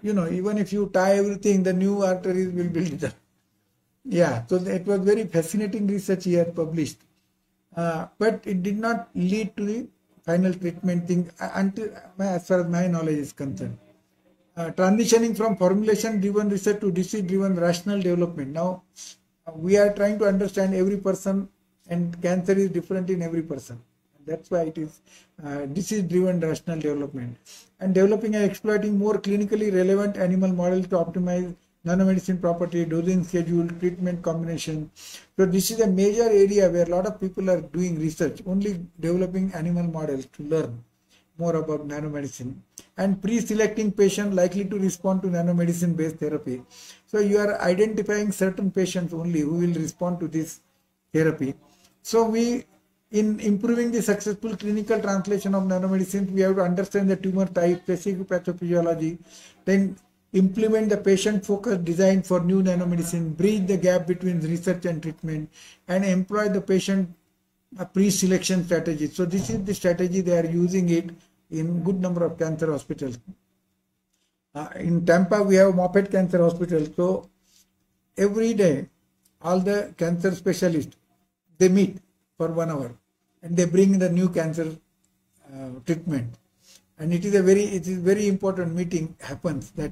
you know, even if you tie everything, the new arteries will build *laughs* it Yeah, so it was very fascinating research he had published. Uh, but it did not lead to the final treatment thing uh, until as far as my knowledge is concerned. Uh, transitioning from formulation driven research to disease driven rational development. Now, we are trying to understand every person and cancer is different in every person. That's why it is uh, disease-driven rational development. And developing and exploiting more clinically relevant animal models to optimize nanomedicine property, dosing schedule, treatment combination. So this is a major area where a lot of people are doing research, only developing animal models to learn more about nanomedicine and pre-selecting patient likely to respond to nanomedicine based therapy. So you are identifying certain patients only who will respond to this therapy. So we in improving the successful clinical translation of nanomedicine, we have to understand the tumor type, specific pathophysiology, then implement the patient-focused design for new nanomedicine, bridge the gap between research and treatment, and employ the patient pre-selection strategy. So this is the strategy they are using it in good number of cancer hospitals. Uh, in Tampa, we have Moffitt Cancer Hospital. So every day, all the cancer specialists, they meet for one hour and they bring the new cancer uh, treatment. And it is a very it is very important meeting happens that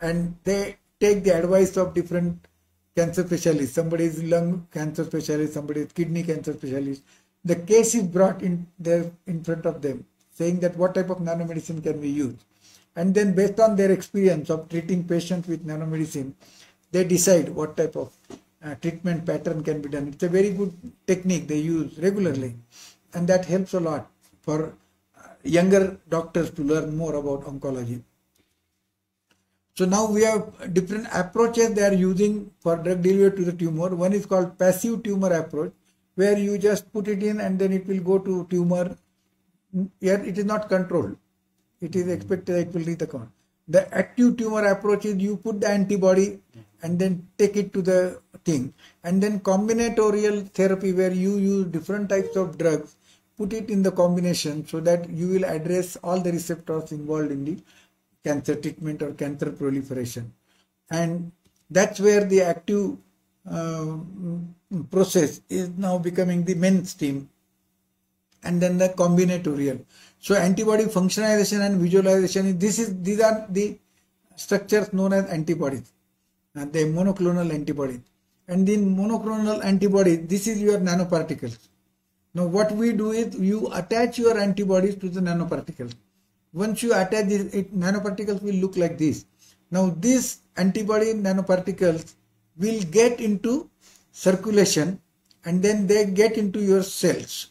and they take the advice of different cancer specialists. Somebody is lung cancer specialist somebody is kidney cancer specialist. The case is brought in there in front of them saying that what type of nanomedicine can we use? And then based on their experience of treating patients with nanomedicine they decide what type of uh, treatment pattern can be done. It's a very good technique they use regularly and that helps a lot for uh, younger doctors to learn more about oncology. So now we have different approaches they are using for drug delivery to the tumor. One is called passive tumor approach where you just put it in and then it will go to tumor. Yet it is not controlled. It is expected it will reach the count. The active tumor approach is you put the antibody and then take it to the thing. And then combinatorial therapy where you use different types of drugs put it in the combination so that you will address all the receptors involved in the cancer treatment or cancer proliferation. And that's where the active uh, process is now becoming the mainstream. And then the combinatorial. So antibody functionalization and visualization this is these are the structures known as antibodies the monoclonal antibody. And in monoclonal antibody, this is your nanoparticles. Now what we do is you attach your antibodies to the nanoparticles. Once you attach this, it, nanoparticles will look like this. Now these antibody nanoparticles will get into circulation and then they get into your cells.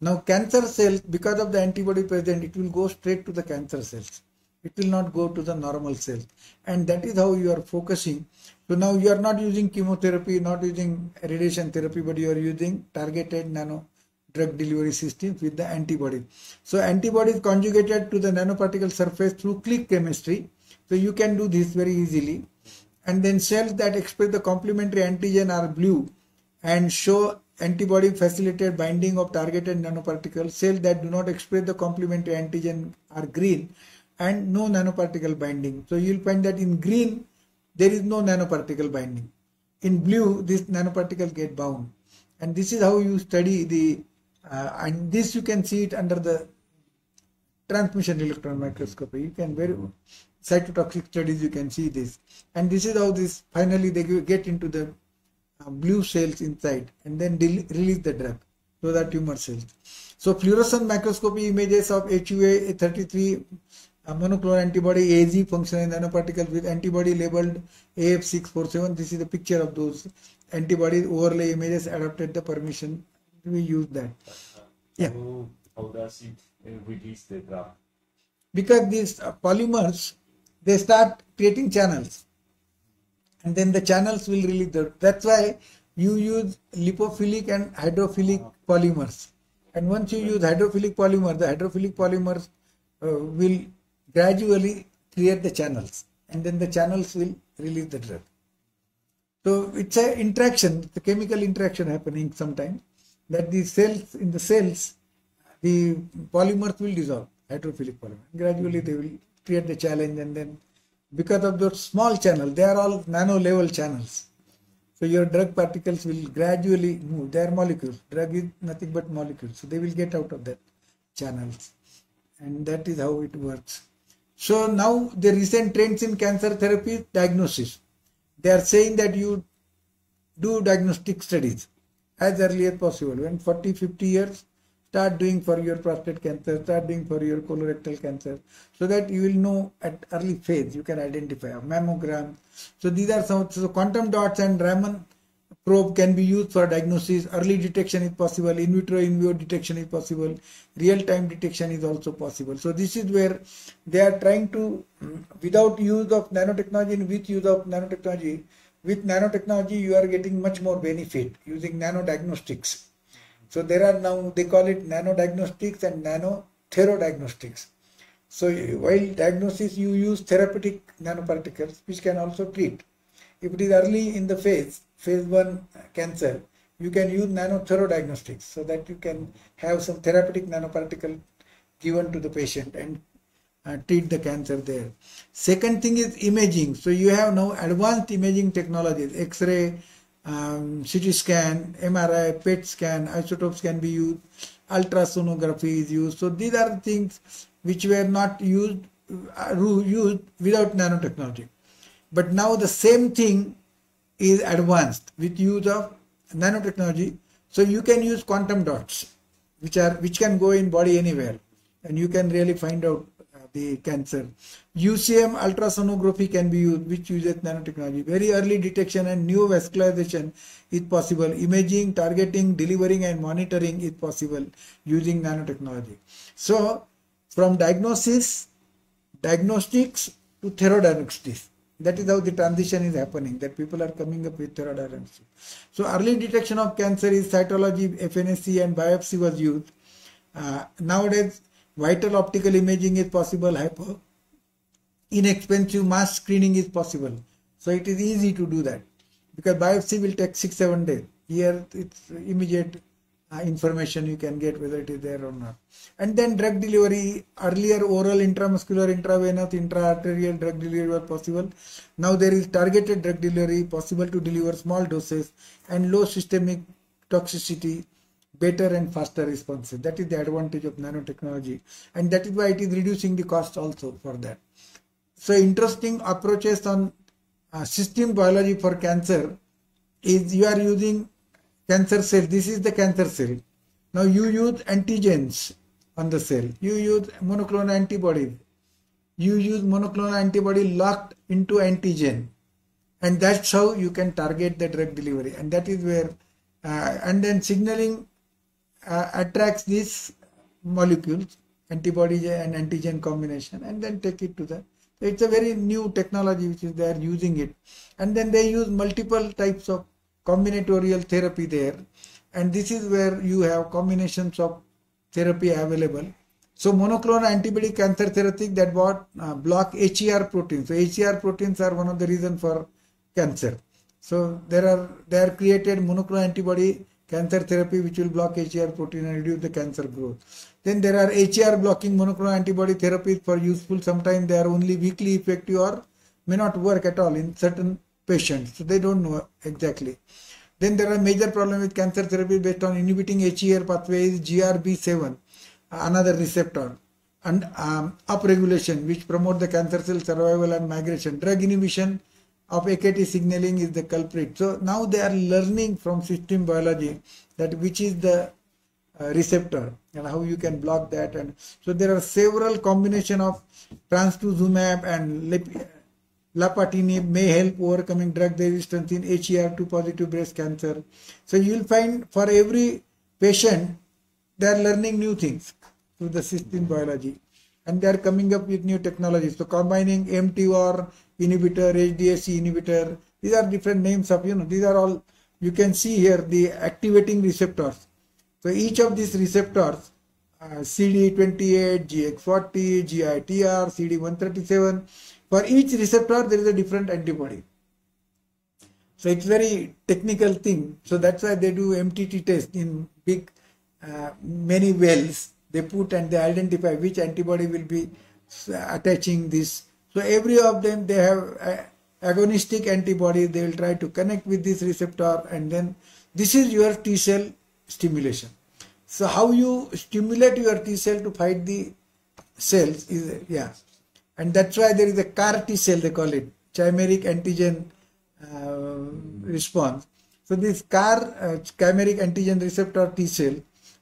Now cancer cells, because of the antibody present, it will go straight to the cancer cells it will not go to the normal cells and that is how you are focusing so now you are not using chemotherapy not using radiation therapy but you are using targeted nano drug delivery systems with the antibody. So antibodies conjugated to the nanoparticle surface through click chemistry. So you can do this very easily. And then cells that express the complementary antigen are blue and show antibody facilitated binding of targeted nanoparticle. Cells that do not express the complementary antigen are green and no nanoparticle binding. So you'll find that in green, there is no nanoparticle binding. In blue, this nanoparticle get bound. And this is how you study the, uh, and this you can see it under the transmission electron microscopy. You can very cytotoxic studies, you can see this. And this is how this finally they get into the uh, blue cells inside and then release the drug to the tumor cells. So fluorescent microscopy images of HUA 33 uh, monoclonal antibody AZ functional nanoparticles with antibody labeled AF647. This is a picture of those antibodies overlay images adapted the permission. We use that. Yeah. How, how does it release the drug? Because these polymers, they start creating channels and then the channels will release the, that's why you use lipophilic and hydrophilic polymers. And once you use hydrophilic polymer, the hydrophilic polymers uh, will gradually create the channels and then the channels will release the drug. So it's a interaction, the chemical interaction happening sometimes that the cells in the cells, the polymers will dissolve, hydrophilic polymer. Gradually they will create the challenge and then because of those small channels, they are all nano level channels. So your drug particles will gradually move. They are molecules. Drug is nothing but molecules. So they will get out of that channels. And that is how it works. So now the recent trends in cancer therapy diagnosis they are saying that you do diagnostic studies as early as possible. When 40, 50 years, start doing for your prostate cancer, start doing for your colorectal cancer, so that you will know at early phase, you can identify a mammogram. So these are some, so quantum dots and Raman probe can be used for diagnosis. Early detection is possible. In vitro, in vivo detection is possible. Real-time detection is also possible. So this is where they are trying to, mm, without use of nanotechnology and with use of nanotechnology, with nanotechnology you are getting much more benefit using nanodiagnostics. So there are now, they call it nanodiagnostics and nanothero-diagnostics. So while diagnosis you use therapeutic nanoparticles which can also treat. If it is early in the phase, phase 1 cancer, you can use nanotherodiagnostics so that you can have some therapeutic nanoparticle given to the patient and uh, treat the cancer there. Second thing is imaging. So you have now advanced imaging technologies, X-ray, um, CT scan, MRI, PET scan, isotopes can be used, ultrasonography is used. So these are the things which were not used, uh, used without nanotechnology. But now the same thing is advanced with use of nanotechnology. So you can use quantum dots, which are which can go in body anywhere, and you can really find out uh, the cancer. UCM ultrasonography can be used, which uses nanotechnology. Very early detection and new neovascularization is possible. Imaging, targeting, delivering, and monitoring is possible using nanotechnology. So, from diagnosis, diagnostics to therodiagnostics that is how the transition is happening, that people are coming up with therodiagnosis. So early detection of cancer is cytology, FNAC and biopsy was used. Uh, nowadays, vital optical imaging is possible, hyper inexpensive mass screening is possible. So it is easy to do that because biopsy will take six, seven days. Here it's immediate uh, information you can get whether it is there or not. And then drug delivery, earlier oral, intramuscular, intravenous, intraarterial drug delivery were possible. Now there is targeted drug delivery possible to deliver small doses and low systemic toxicity, better and faster responses. That is the advantage of nanotechnology. And that is why it is reducing the cost also for that. So interesting approaches on uh, system biology for cancer is you are using cancer cell. This is the cancer cell. Now you use antigens on the cell. You use monoclonal antibodies. You use monoclonal antibody locked into antigen. And that's how you can target the drug delivery. And that is where, uh, and then signaling uh, attracts these molecules, antibody and antigen combination, and then take it to the it's a very new technology which is they are using it and then they use multiple types of combinatorial therapy there and this is where you have combinations of therapy available. So monoclonal antibody cancer therapy that what uh, block HER proteins. So HER proteins are one of the reason for cancer. So there are they are created monoclonal antibody cancer therapy which will block HER protein and reduce the cancer growth. Then there are HER blocking monoclonal antibody therapies for useful. Sometimes they are only weakly effective or may not work at all in certain patients. So they don't know exactly. Then there are major problem with cancer therapy based on inhibiting HER pathways GRB7 another receptor and um, upregulation which promote the cancer cell survival and migration. Drug inhibition of AKT signaling is the culprit. So now they are learning from system biology that which is the uh, receptor and how you can block that and so there are several combination of trastuzumab and lapatinib may help overcoming drug resistance in HER2 positive breast cancer. So you will find for every patient they are learning new things through the system biology and they are coming up with new technologies. So combining mTOR inhibitor, HDAC inhibitor, these are different names of, you know, these are all, you can see here the activating receptors. So each of these receptors, uh, CD28, OX40, GITR, CD137, for each receptor there is a different antibody. So it's very technical thing. So that's why they do MTT test in big uh, many wells they put and they identify which antibody will be attaching this. So every of them they have agonistic antibody. They will try to connect with this receptor and then this is your T cell stimulation. So how you stimulate your T cell to fight the cells is yeah, and that's why there is a CAR T cell they call it chimeric antigen uh, response. So this CAR uh, chimeric antigen receptor T cell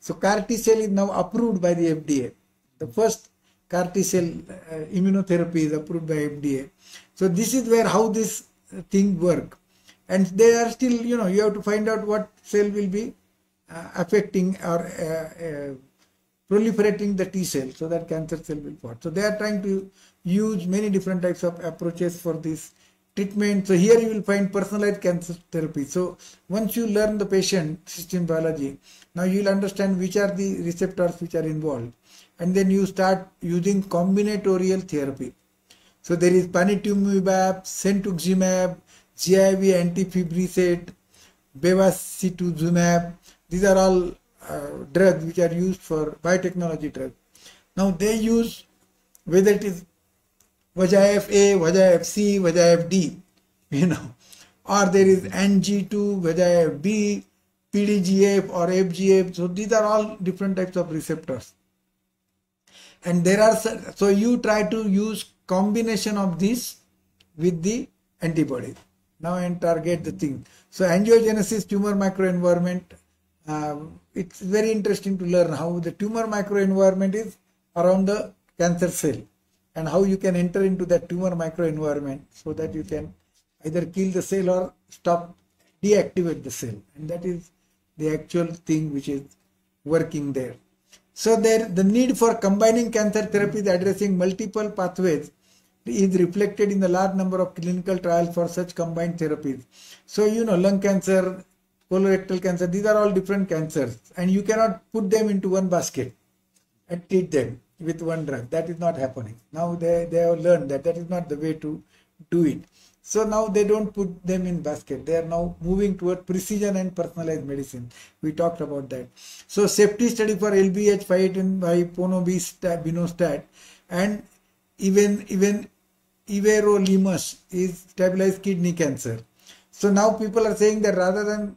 so CAR T cell is now approved by the FDA. The first CAR T cell uh, immunotherapy is approved by FDA. So this is where how this thing work. And they are still, you know, you have to find out what cell will be uh, affecting or uh, uh proliferating the T cell so that cancer cell will fall. So they are trying to use many different types of approaches for this treatment. So here you will find personalized cancer therapy. So once you learn the patient system biology, now you will understand which are the receptors which are involved. And then you start using combinatorial therapy. So there is panitumumab, cetuximab, GIV antifibricate, bevacizumab. These are all uh, drugs which are used for biotechnology drugs. Now they use whether it is VEGF A, VEGF C, VEGF D, you know, or there is NG2, VEGF B, PDGF or FGF. So these are all different types of receptors. And there are, so you try to use combination of this with the antibody. Now and target the thing. So angiogenesis tumor microenvironment, uh, it's very interesting to learn how the tumor microenvironment is around the cancer cell and how you can enter into that tumor microenvironment so that you can either kill the cell or stop deactivate the cell. And that is the actual thing which is working there. So there the need for combining cancer therapies addressing multiple pathways is reflected in the large number of clinical trials for such combined therapies. So you know lung cancer colorectal cancer these are all different cancers. And you cannot put them into one basket and treat them with one drug. That is not happening. Now they, they have learned that that is not the way to do it. So now they don't put them in basket. They are now moving toward precision and personalized medicine. We talked about that. So safety study for LBH 518 by panobinostat and even even everolimus is stabilized kidney cancer. So now people are saying that rather than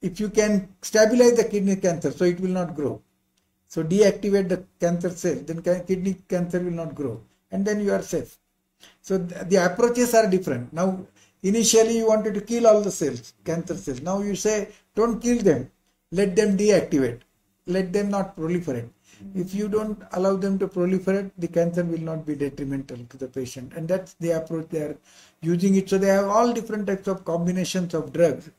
if you can stabilize the kidney cancer, so it will not grow. So deactivate the cancer cell, then kidney cancer will not grow and then you are safe. So the approaches are different. Now initially you wanted to kill all the cells, cancer cells. Now you say don't kill them, let them deactivate, let them not proliferate. If you don't allow them to proliferate, the cancer will not be detrimental to the patient. And that's the approach they are using it. So they have all different types of combinations of drugs,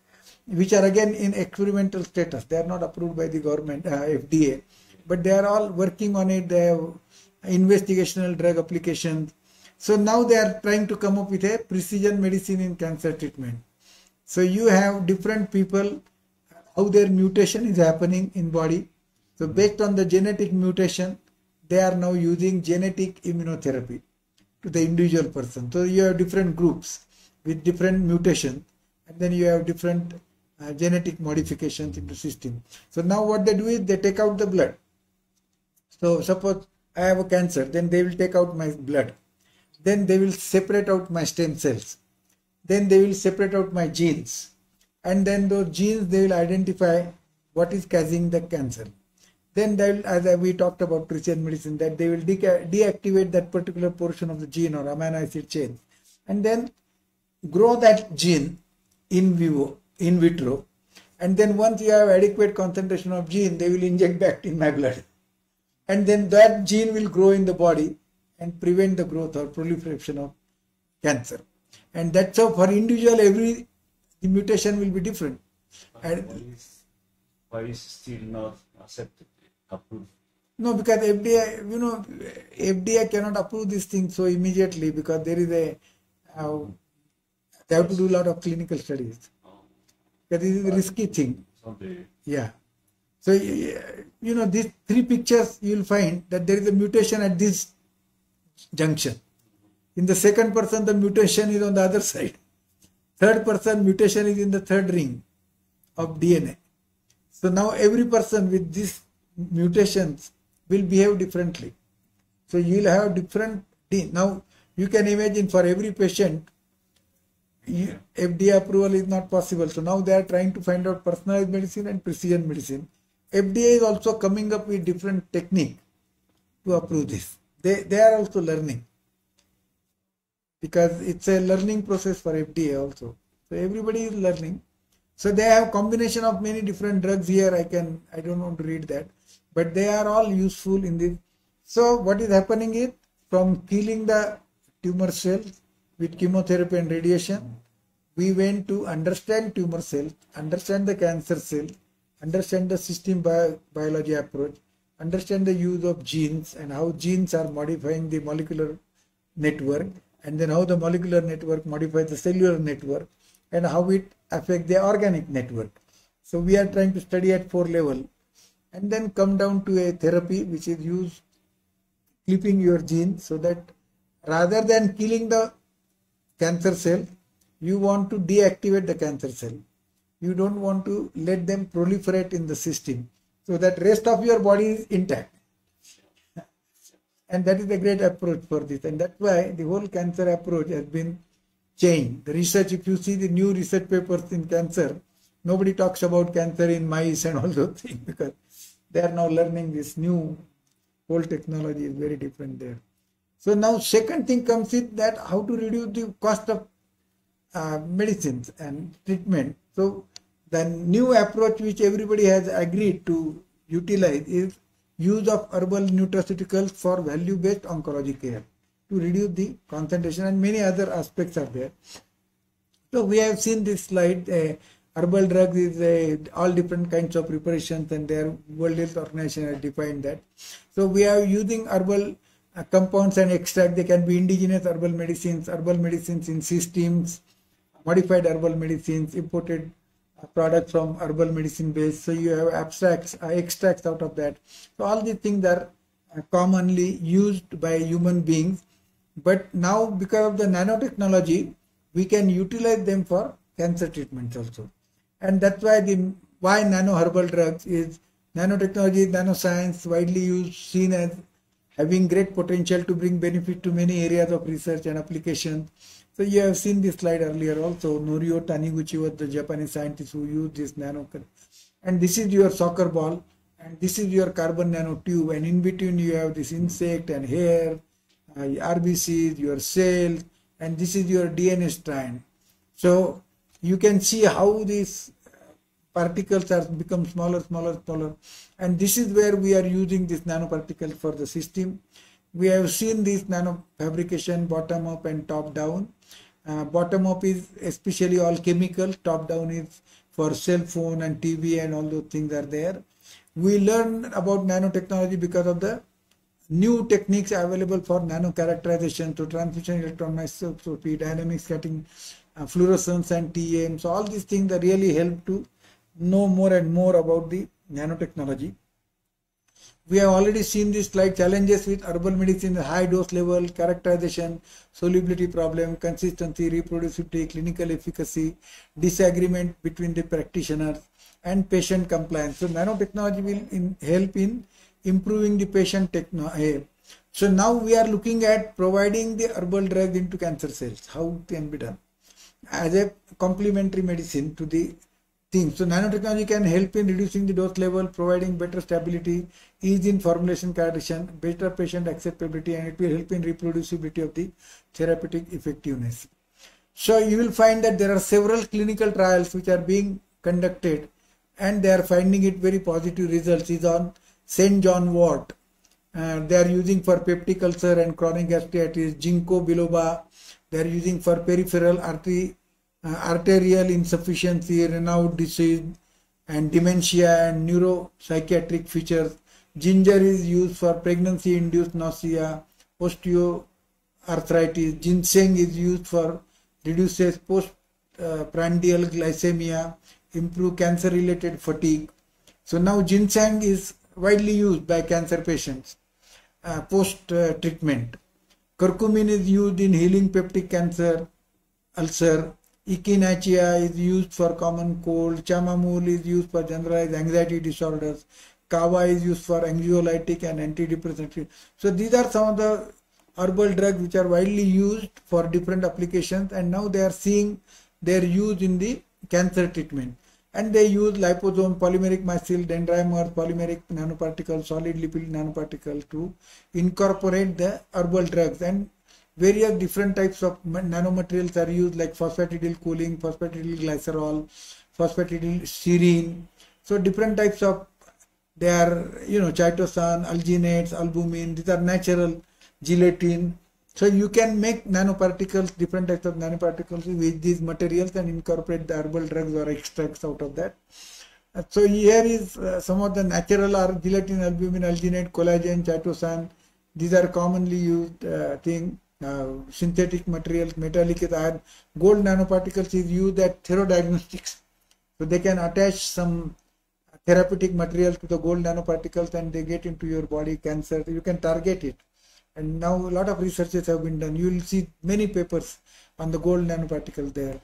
which are again in experimental status. They are not approved by the government, uh, FDA but they are all working on it. They have investigational drug applications. So now they are trying to come up with a precision medicine in cancer treatment. So you have different people how their mutation is happening in body. So based on the genetic mutation, they are now using genetic immunotherapy to the individual person. So you have different groups with different mutation and then you have different uh, genetic modifications in the system. So now what they do is they take out the blood. So suppose I have a cancer, then they will take out my blood. Then they will separate out my stem cells. Then they will separate out my genes. And then those genes, they will identify what is causing the cancer. Then they will, as we talked about precision medicine, that they will de deactivate that particular portion of the gene or amino acid chain. And then grow that gene in vivo, in vitro. And then once you have adequate concentration of gene, they will inject back in my blood. And then that gene will grow in the body and prevent the growth or proliferation of cancer. And that's how for individual, every mutation will be different. And why is, why is still not accepted, approved? No, because FDA, you know, FDA cannot approve this thing so immediately because there is a, uh, they have to do a lot of clinical studies. That is a risky thing. Someday. Yeah. So, you know, these three pictures, you will find that there is a mutation at this junction. In the second person, the mutation is on the other side. Third person, mutation is in the third ring of DNA. So now every person with these mutations will behave differently. So you will have different. Now you can imagine for every patient, FDA approval is not possible. So now they are trying to find out personalized medicine and precision medicine. FDA is also coming up with different technique to approve this. They, they are also learning because it's a learning process for FDA also. So everybody is learning. So they have combination of many different drugs here. I can, I don't want to read that, but they are all useful in this. So what is happening is from killing the tumor cells with chemotherapy and radiation, we went to understand tumor cells, understand the cancer cell, understand the system bio biology approach, understand the use of genes and how genes are modifying the molecular network, and then how the molecular network modifies the cellular network, and how it affects the organic network. So we are trying to study at four level, and then come down to a therapy which is used clipping your genes so that rather than killing the cancer cell, you want to deactivate the cancer cell. You don't want to let them proliferate in the system so that rest of your body is intact. And that is a great approach for this. And that's why the whole cancer approach has been changed. The research, if you see the new research papers in cancer, nobody talks about cancer in mice and all those things because they are now learning this new whole technology is very different there. So now second thing comes in that how to reduce the cost of uh, medicines and treatment. So the new approach which everybody has agreed to utilize is use of herbal nutraceuticals for value-based oncology care to reduce the concentration and many other aspects are there. So we have seen this slide. Uh, herbal drugs is uh, all different kinds of preparations and their World Health Organization has defined that. So we are using herbal uh, compounds and extract. They can be indigenous herbal medicines, herbal medicines in systems, modified herbal medicines, imported products from herbal medicine base. So you have abstracts, uh, extracts out of that. So all these things are uh, commonly used by human beings. But now because of the nanotechnology, we can utilize them for cancer treatments also. And that's why the why nano herbal drugs is nanotechnology, nanoscience widely used, seen as having great potential to bring benefit to many areas of research and application. So you have seen this slide earlier also. Norio Taniguchi was the Japanese scientist who used this nano. And this is your soccer ball. And this is your carbon nanotube. And in between you have this insect and hair, uh, RBCs, your cell. And this is your DNA strand. So you can see how these particles are become smaller, smaller, smaller. And this is where we are using this nanoparticle for the system. We have seen this nano fabrication bottom up and top down. Uh, bottom up is especially all chemical, top down is for cell phone and TV and all those things are there. We learn about nanotechnology because of the new techniques available for nano characterization, to transmission electron microscopy, dynamic scattering, uh, fluorescence and TEM. So all these things that really help to know more and more about the nanotechnology. We have already seen this slide challenges with herbal medicine, high dose level, characterization, solubility problem, consistency, reproducibility, clinical efficacy, disagreement between the practitioners, and patient compliance. So nanotechnology will in, help in improving the patient techno. Uh, so now we are looking at providing the herbal drug into cancer cells. How it can be done as a complementary medicine to the thing. So nanotechnology can help in reducing the dose level, providing better stability, ease in formulation characterization, better patient acceptability, and it will help in reproducibility of the therapeutic effectiveness. So you will find that there are several clinical trials which are being conducted and they are finding it very positive results is on St. John wort. Uh, they are using for peptic ulcer and chronic gastritis, ginkgo biloba. They are using for peripheral artery, uh, arterial insufficiency, Raynaud disease, and dementia and neuropsychiatric features. Ginger is used for pregnancy-induced nausea, osteoarthritis. Ginseng is used for reduces postprandial uh, glycemia improve cancer related fatigue. So now ginseng is widely used by cancer patients uh, post uh, treatment. Curcumin is used in healing peptic cancer ulcer. Echinacea is used for common cold. Chamomile is used for generalized anxiety disorders. Kava is used for anxiolytic and antidepressant. So these are some of the herbal drugs which are widely used for different applications and now they are seeing their use in the cancer treatment and they use liposome, polymeric micelle, dendrimer, polymeric nanoparticles, solid lipid nanoparticles to incorporate the herbal drugs and various different types of nanomaterials are used like phosphatidyl choline, phosphatidyl glycerol, phosphatidyl serine. So different types of they are you know chitosan, alginates, albumin. These are natural gelatin. So you can make nanoparticles, different types of nanoparticles with these materials and incorporate the herbal drugs or extracts out of that. So here is uh, some of the natural are gelatin, albumin, alginate, collagen, chitosan. These are commonly used uh, thing. Synthetic materials, metallic is iron, gold nanoparticles is used at therodiagnostics. So they can attach some therapeutic material to the gold nanoparticles and they get into your body cancer. You can target it and now a lot of researches have been done. You will see many papers on the gold nanoparticle there.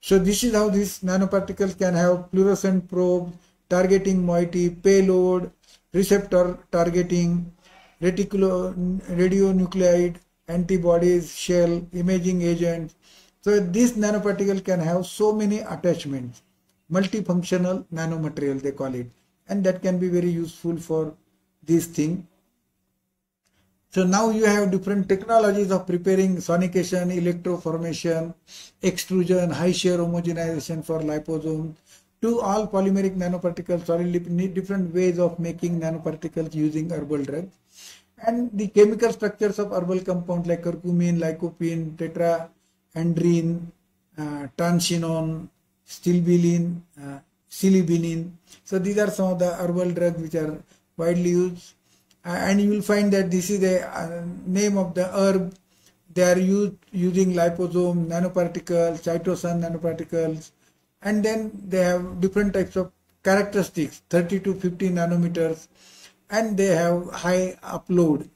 So this is how these nanoparticles can have fluorescent probe, targeting moiety, payload, receptor targeting, reticulo, radionuclide, antibodies, shell, imaging agents. So this nanoparticle can have so many attachments, multifunctional nanomaterial they call it. And that can be very useful for this thing. So now you have different technologies of preparing sonication, electroformation, extrusion, high shear homogenization for liposome, to all polymeric nanoparticles, lipid, different ways of making nanoparticles using herbal drugs. And the chemical structures of herbal compound like curcumin, lycopene, tetrandrine, uh, tanshinone, stilbene, uh, silibinin. So these are some of the herbal drugs which are widely used. And you will find that this is the uh, name of the herb. They are used using liposome nanoparticles chitosan nanoparticles. And then they have different types of characteristics 30 to 50 nanometers and they have high upload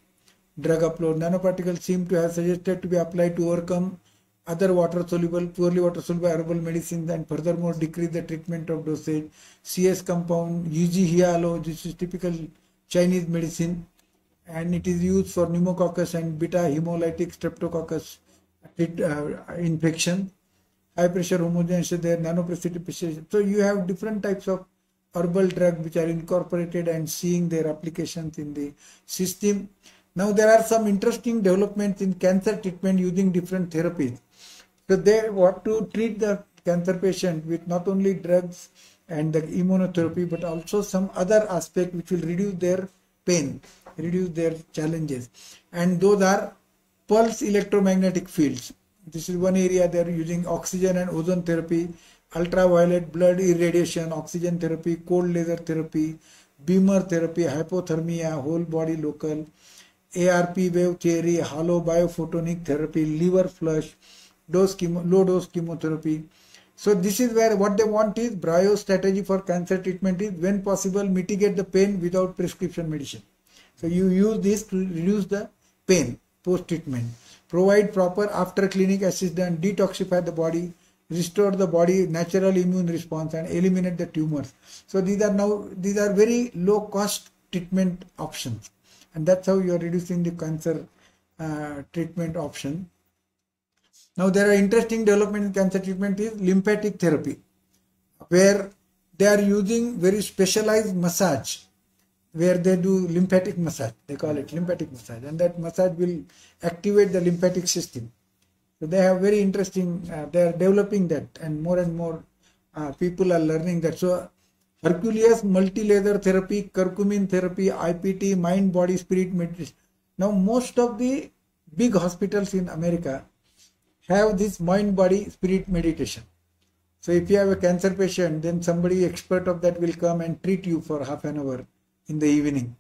drug upload nanoparticles seem to have suggested to be applied to overcome other water soluble poorly water soluble herbal medicines and furthermore decrease the treatment of dosage cs compound UGHalo this is typical Chinese medicine and it is used for pneumococcus and beta hemolytic streptococcus uh, infection. High pressure homogenization there, nanoprecipitation. So you have different types of herbal drug which are incorporated and seeing their applications in the system. Now there are some interesting developments in cancer treatment using different therapies. So they want to treat the cancer patient with not only drugs and the immunotherapy, but also some other aspect which will reduce their pain, reduce their challenges. And those are pulse electromagnetic fields. This is one area they are using oxygen and ozone therapy, ultraviolet blood irradiation, oxygen therapy, cold laser therapy, BEMER therapy, hypothermia, whole body local, ARP wave theory, hollow biophotonic therapy, liver flush, dose chemo, low dose chemotherapy, So this is where what they want is Brayo strategy for cancer treatment is when possible mitigate the pain without prescription medicine. So you use this to reduce the pain post treatment. Provide proper after clinic assistance, detoxify the body, restore the body natural immune response and eliminate the tumors. So these are now these are very low cost treatment options and that's how you are reducing the cancer uh, treatment option. Now there are interesting development in cancer treatment is lymphatic therapy where they are using very specialized massage where they do lymphatic massage they call it lymphatic massage and that massage will activate the lymphatic system so they have very interesting, uh, they are developing that and more and more uh, people are learning that. So Hercules multi-laser therapy, curcumin therapy, IPT, mind, body, spirit meditation. Now most of the big hospitals in America have this mind, body, spirit meditation. So if you have a cancer patient, then somebody expert of that will come and treat you for half an hour in the evening.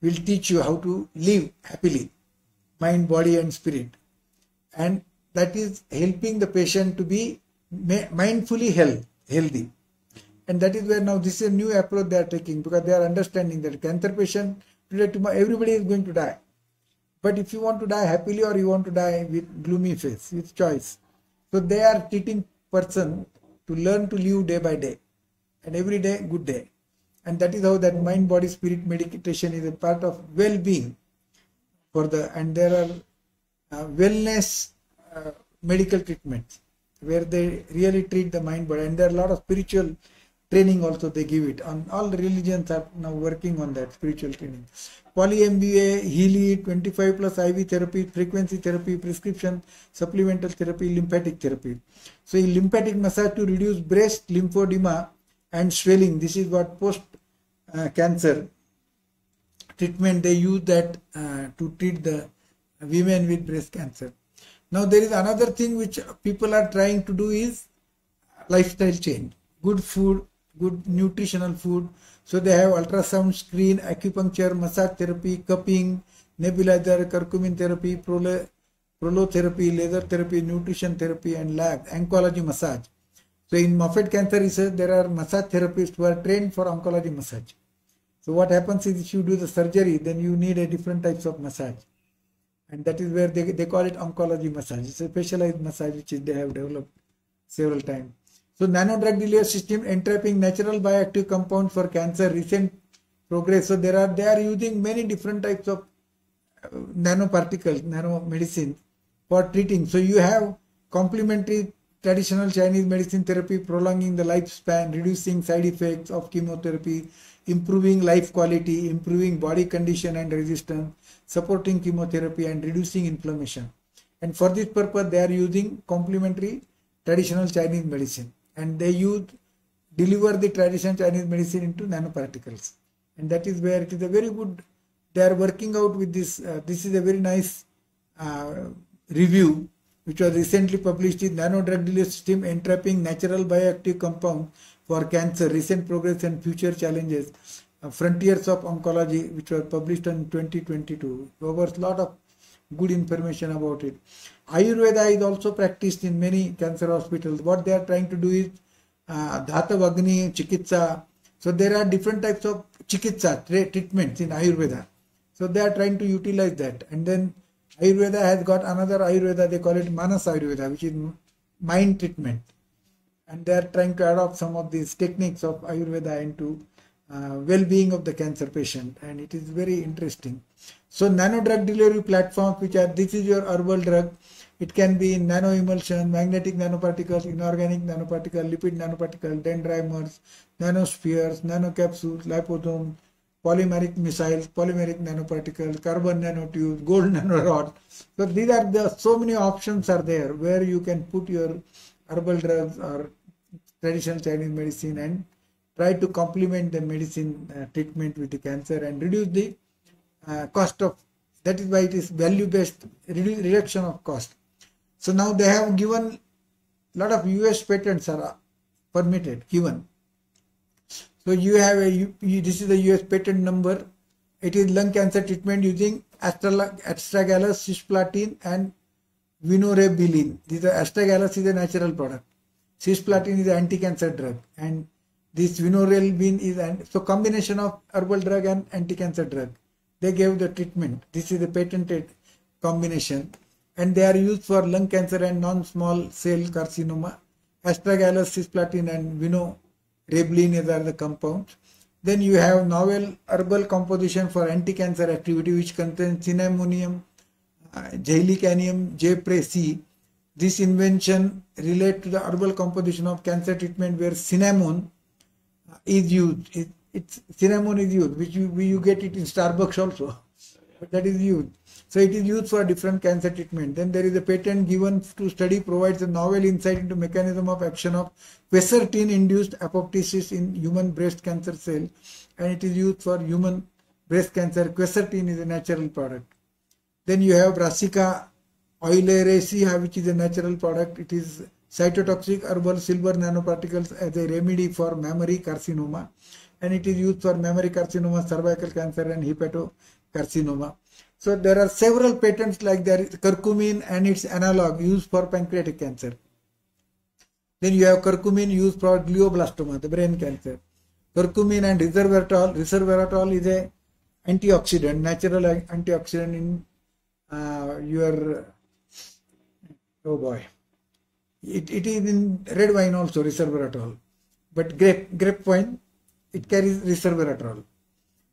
Will teach you how to live happily, mind, body and spirit. And that is helping the patient to be mindfully health, healthy. And that is where now this is a new approach they are taking because they are understanding that cancer patient today tomorrow everybody is going to die. But if you want to die happily or you want to die with gloomy face, with choice. So they are treating person to learn to live day by day and every day good day. And that is how that mind, body, spirit meditation is a part of well-being for the and there are uh, wellness medical treatments where they really treat the mind body and there are a lot of spiritual training also they give it. On all religions are now working on that spiritual training. Poly mba healy 25 plus iv therapy frequency therapy prescription supplemental therapy lymphatic therapy. So lymphatic massage to reduce breast lymphedema and swelling this is what post uh, cancer treatment they use that uh, to treat the women with breast cancer now there is another thing which people are trying to do is lifestyle change. Good food, good nutritional food. So they have ultrasound screen, acupuncture, massage therapy, cupping, nebulizer, curcumin therapy, prolo, prolotherapy, laser therapy, nutrition therapy and lab, oncology massage. So in Moffitt Cancer Research, there are massage therapists who are trained for oncology massage. So what happens is if you do the surgery, then you need a different types of massage and that is where they, they call it oncology massage. It's a specialized massage which they have developed several times. So nano drug delivery system entrapping natural bioactive compounds for cancer recent progress. So there are they are using many different types of uh, nanoparticles, nano medicine for treating. So you have complementary traditional Chinese medicine therapy prolonging the lifespan, reducing side effects of chemotherapy, improving life quality, improving body condition and resistance, supporting chemotherapy and reducing inflammation. And for this purpose, they are using complementary traditional Chinese medicine. And they use deliver the traditional Chinese medicine into nanoparticles. And that is where it is a very good, they are working out with this. Uh, this is a very nice uh, review which was recently published in Nano Drug Delivery System Entrapping Natural Bioactive Compound for Cancer, Recent Progress and Future Challenges, Frontiers of Oncology, which was published in 2022. Covers a lot of good information about it. Ayurveda is also practiced in many cancer hospitals. What they are trying to do is uh, Chikitsa. So there are different types of Chikitsa treatments in Ayurveda. So they are trying to utilize that. And then Ayurveda has got another Ayurveda, they call it Manas Ayurveda, which is mind treatment. And they are trying to adopt some of these techniques of Ayurveda into Uh, well-being of the cancer patient. And it is very interesting. So nano drug delivery platforms, which are, this is your herbal drug. It can be in nano emulsion, magnetic nanoparticles, inorganic nanoparticle, lipid nanoparticle, dendrimers, nanospheres, nanocapsules, liposomes, polymeric micelles, polymeric nanoparticles, carbon nanotubes, gold *laughs* nanorods. So these are the so many options are there where you can put your herbal drugs or traditional Chinese medicine and try to complement the medicine uh, treatment with the cancer and reduce the uh, cost of that is why it is value based reduction of cost. So now they have given a lot of US patents are permitted given so you have a, you, this is the US patent number. It is lung cancer treatment using astragalus, cisplatin and vinorelbine. This is astragalus is a natural product. cisplatin is an anti-cancer drug, and this vinorelbine is an so combination of herbal drug and anti-cancer drug. They gave the treatment. This is a patented combination, and they are used for lung cancer and non-small cell carcinoma. Astragalus, cisplatin, and vinorelbine are the compounds. Then you have novel herbal composition for anti-cancer activity which contains Cinnamomum, uh, J. J. This invention relate to the herbal composition of cancer treatment where cinnamon is used. It, it's cinnamon is used, which you, you get it in Starbucks also, but that is used. So it is used for different cancer treatment. Then there is a patent given to study provides a novel insight into mechanism of action of quercetin induced apoptosis in human breast cancer cell and it is used for human breast cancer. Quercetin is a natural product. Then you have Brassica oleracea which is a natural product. It is cytotoxic herbal silver nanoparticles as a remedy for mammary carcinoma and it is used for mammary carcinoma, cervical cancer and hepatocarcinoma. So there are several patents like there is curcumin and its analog used for pancreatic cancer. Then you have curcumin used for glioblastoma, the brain cancer. Curcumin and resveratrol. Resveratrol is a antioxidant, natural antioxidant in uh, your, oh boy, it, it is in red wine also, resveratrol. But grape, grape wine, it carries resveratrol.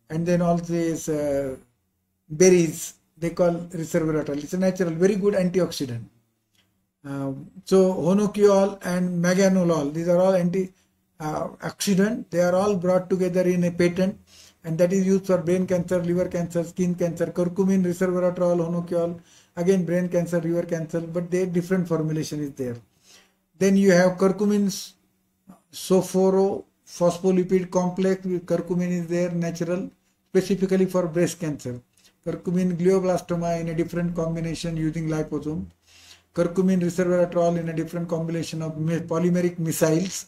And then also uh, berries they call resveratrol. It's a natural, very good antioxidant. Um, so honokiol and magnolol, these are all anti uh. They are all brought together in a patent, and that is used for brain cancer, liver cancer, skin cancer, curcumin, resveratrol, honokiol, again brain cancer, liver cancer, but their different formulation is there. Then you have curcumin's sophoro phospholipid complex. Curcumin is there, natural, specifically for breast cancer curcumin glioblastoma in a different combination using liposome, curcumin resveratrol in a different combination of polymeric micelles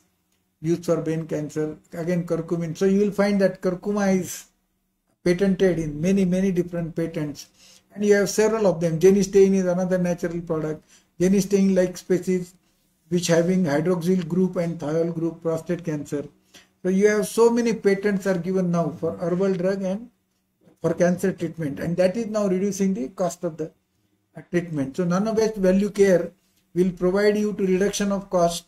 used for brain cancer, again curcumin. So you will find that curcuma is patented in many, many different patents. And you have several of them. Genistein is another natural product. Genistein like species which having hydroxyl group and thiol group prostate cancer. So you have so many patents are given now for herbal drug and for cancer treatment and that is now reducing the cost of the uh, treatment. So nano-based value care will provide you to reduction of cost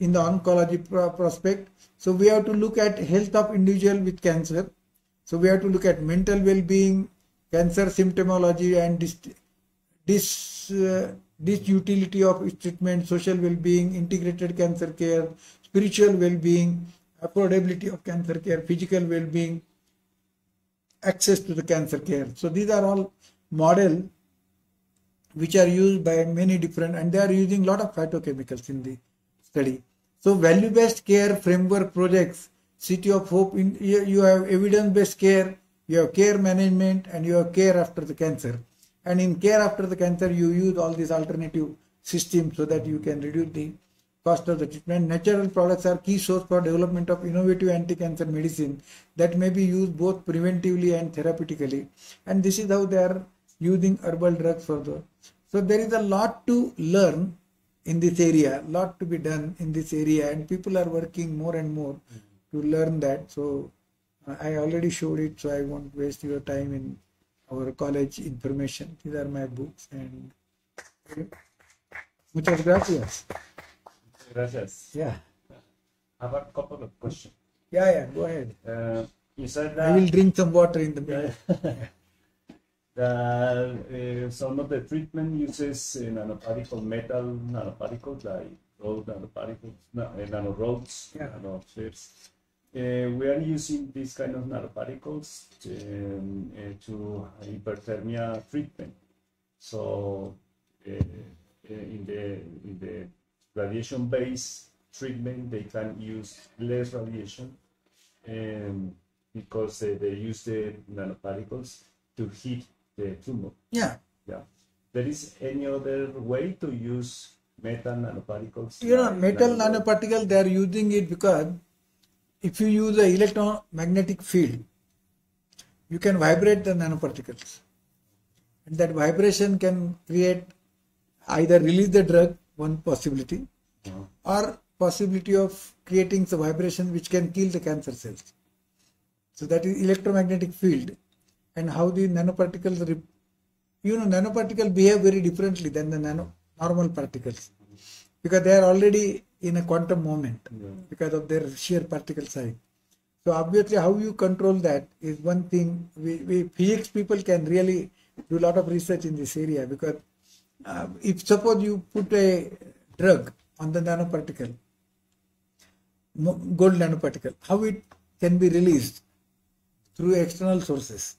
in the oncology prospect. So we have to look at health of individual with cancer. So we have to look at mental well-being, cancer symptomology and this, this, uh, this utility of treatment, social well-being, integrated cancer care, spiritual well-being, affordability of cancer care, physical well-being, access to the cancer care. So these are all model which are used by many different and they are using a lot of phytochemicals in the study. So value-based care framework projects, City of Hope, in, you have evidence-based care, you have care management and you have care after the cancer. And in care after the cancer, you use all these alternative systems so that you can reduce the cost of the treatment. Natural products are key source for development of innovative anti-cancer medicine that may be used both preventively and therapeutically. And this is how they are using herbal drugs for the. So there is a lot to learn in this area, lot to be done in this area, and people are working more and more to learn that. So uh, I already showed it, so I won't waste your time in our college information. These are my books and muchas gracias. Gracias. Yeah. I have a couple of questions. Yeah, yeah, go ahead. Uh, you said I will drink some water in the *laughs* middle. that uh, some of the treatment uses uh, nanoparticle metal nanoparticles like road nanoparticles, no, uh, nanorods, Yeah. Uh, we are using these kind of nanoparticles um, uh, to hyperthermia treatment. So uh, uh, in the in the radiation-based treatment, they can use less radiation um, because uh, they use the nanoparticles to heat the tumor. Yeah. Yeah. There is any other way to use metal nanoparticles? You know, metal nano- nanoparticle, they are using it because if you use the electromagnetic field, you can vibrate the nanoparticles. And that vibration can create either release the drug, one possibility, Uh, or possibility of creating the vibration which can kill the cancer cells. So that is electromagnetic field and how the nanoparticles, re- you know, nanoparticles behave very differently than the nano normal particles because they are already in a quantum moment because of their sheer particle size. So obviously, how you control that is one thing. We, we physics people can really do a lot of research in this area because uh, if suppose you put a drug on the nanoparticle, gold nanoparticle, how it can be released through external sources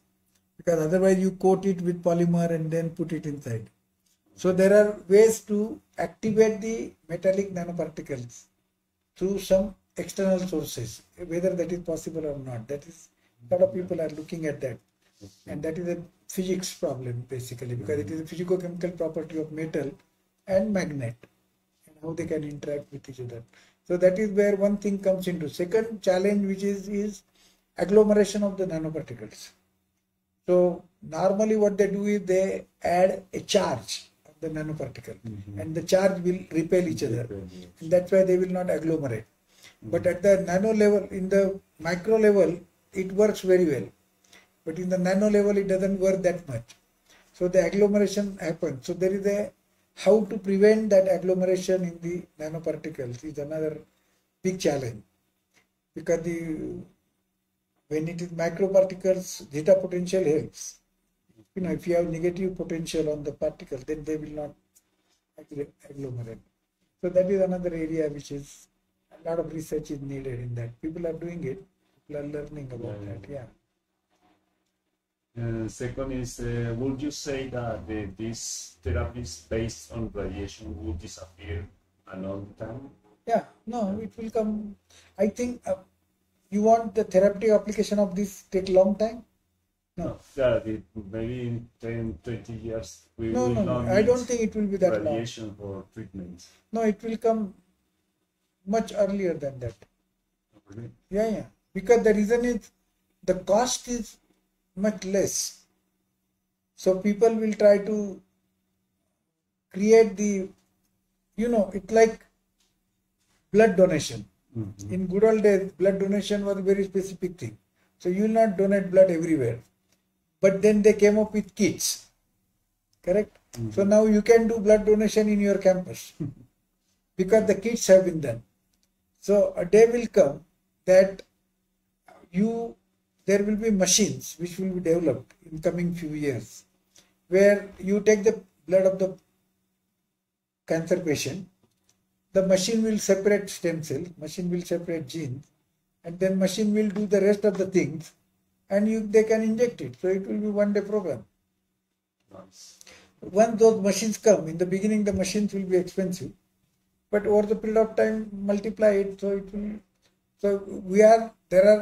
because otherwise you coat it with polymer and then put it inside. So there are ways to activate the metallic nanoparticles through some external sources, whether that is possible or not. That is, a lot of mm-hmm. people are looking at that, and that is a physics problem basically because it is a mm-hmm. physico-chemical property of metal and magnet and how they can interact with each other. So that is where one thing comes into. Second challenge, which is is agglomeration of the nanoparticles. So normally what they do is they add a charge the nanoparticle mm-hmm. and the charge will repel each other. And that's why they will not agglomerate. Mm-hmm. But at the nano level, in the micro level, it works very well. But in the nano level, it doesn't work that much. So the agglomeration happens. So there is a how to prevent that agglomeration in the nanoparticles is another big challenge because the when it is microparticles, zeta potential helps. You know, if you have negative potential on the particle, then they will not aggl- agglomerate. So that is another area which is a lot of research is needed in that. People are doing it, people are learning about Yeah, that. Yeah. Uh, second is, uh, would you say that the, these therapies based on radiation will disappear another time? Yeah, no, it will come. I think uh, you want the therapeutic application of this take long time? No, Yeah, maybe in 10, 20 years we no, will no, not no. I don't think it will be that long. radiation for treatment. No, it will come much earlier than that. Really? Yeah, yeah. Because the reason is the cost is much less. So people will try to create the, you know, it's like blood donation. Mhm. In good old days, blood donation was a very specific thing. So you will not donate blood everywhere. But then they came up with kits. Correct? So mm-hmm. now you can do blood donation in your campus *laughs* because the kits have been done. So a day will come that you there will be machines which will be developed in coming few years where you take the blood of the cancer patient the machine will separate stem cell machine will separate genes and then machine will do the rest of the things and you they can inject it. So it will be one day program. Nice. once those machines come in the beginning the machines will be expensive but over the period of time multiply it so it will so we are there are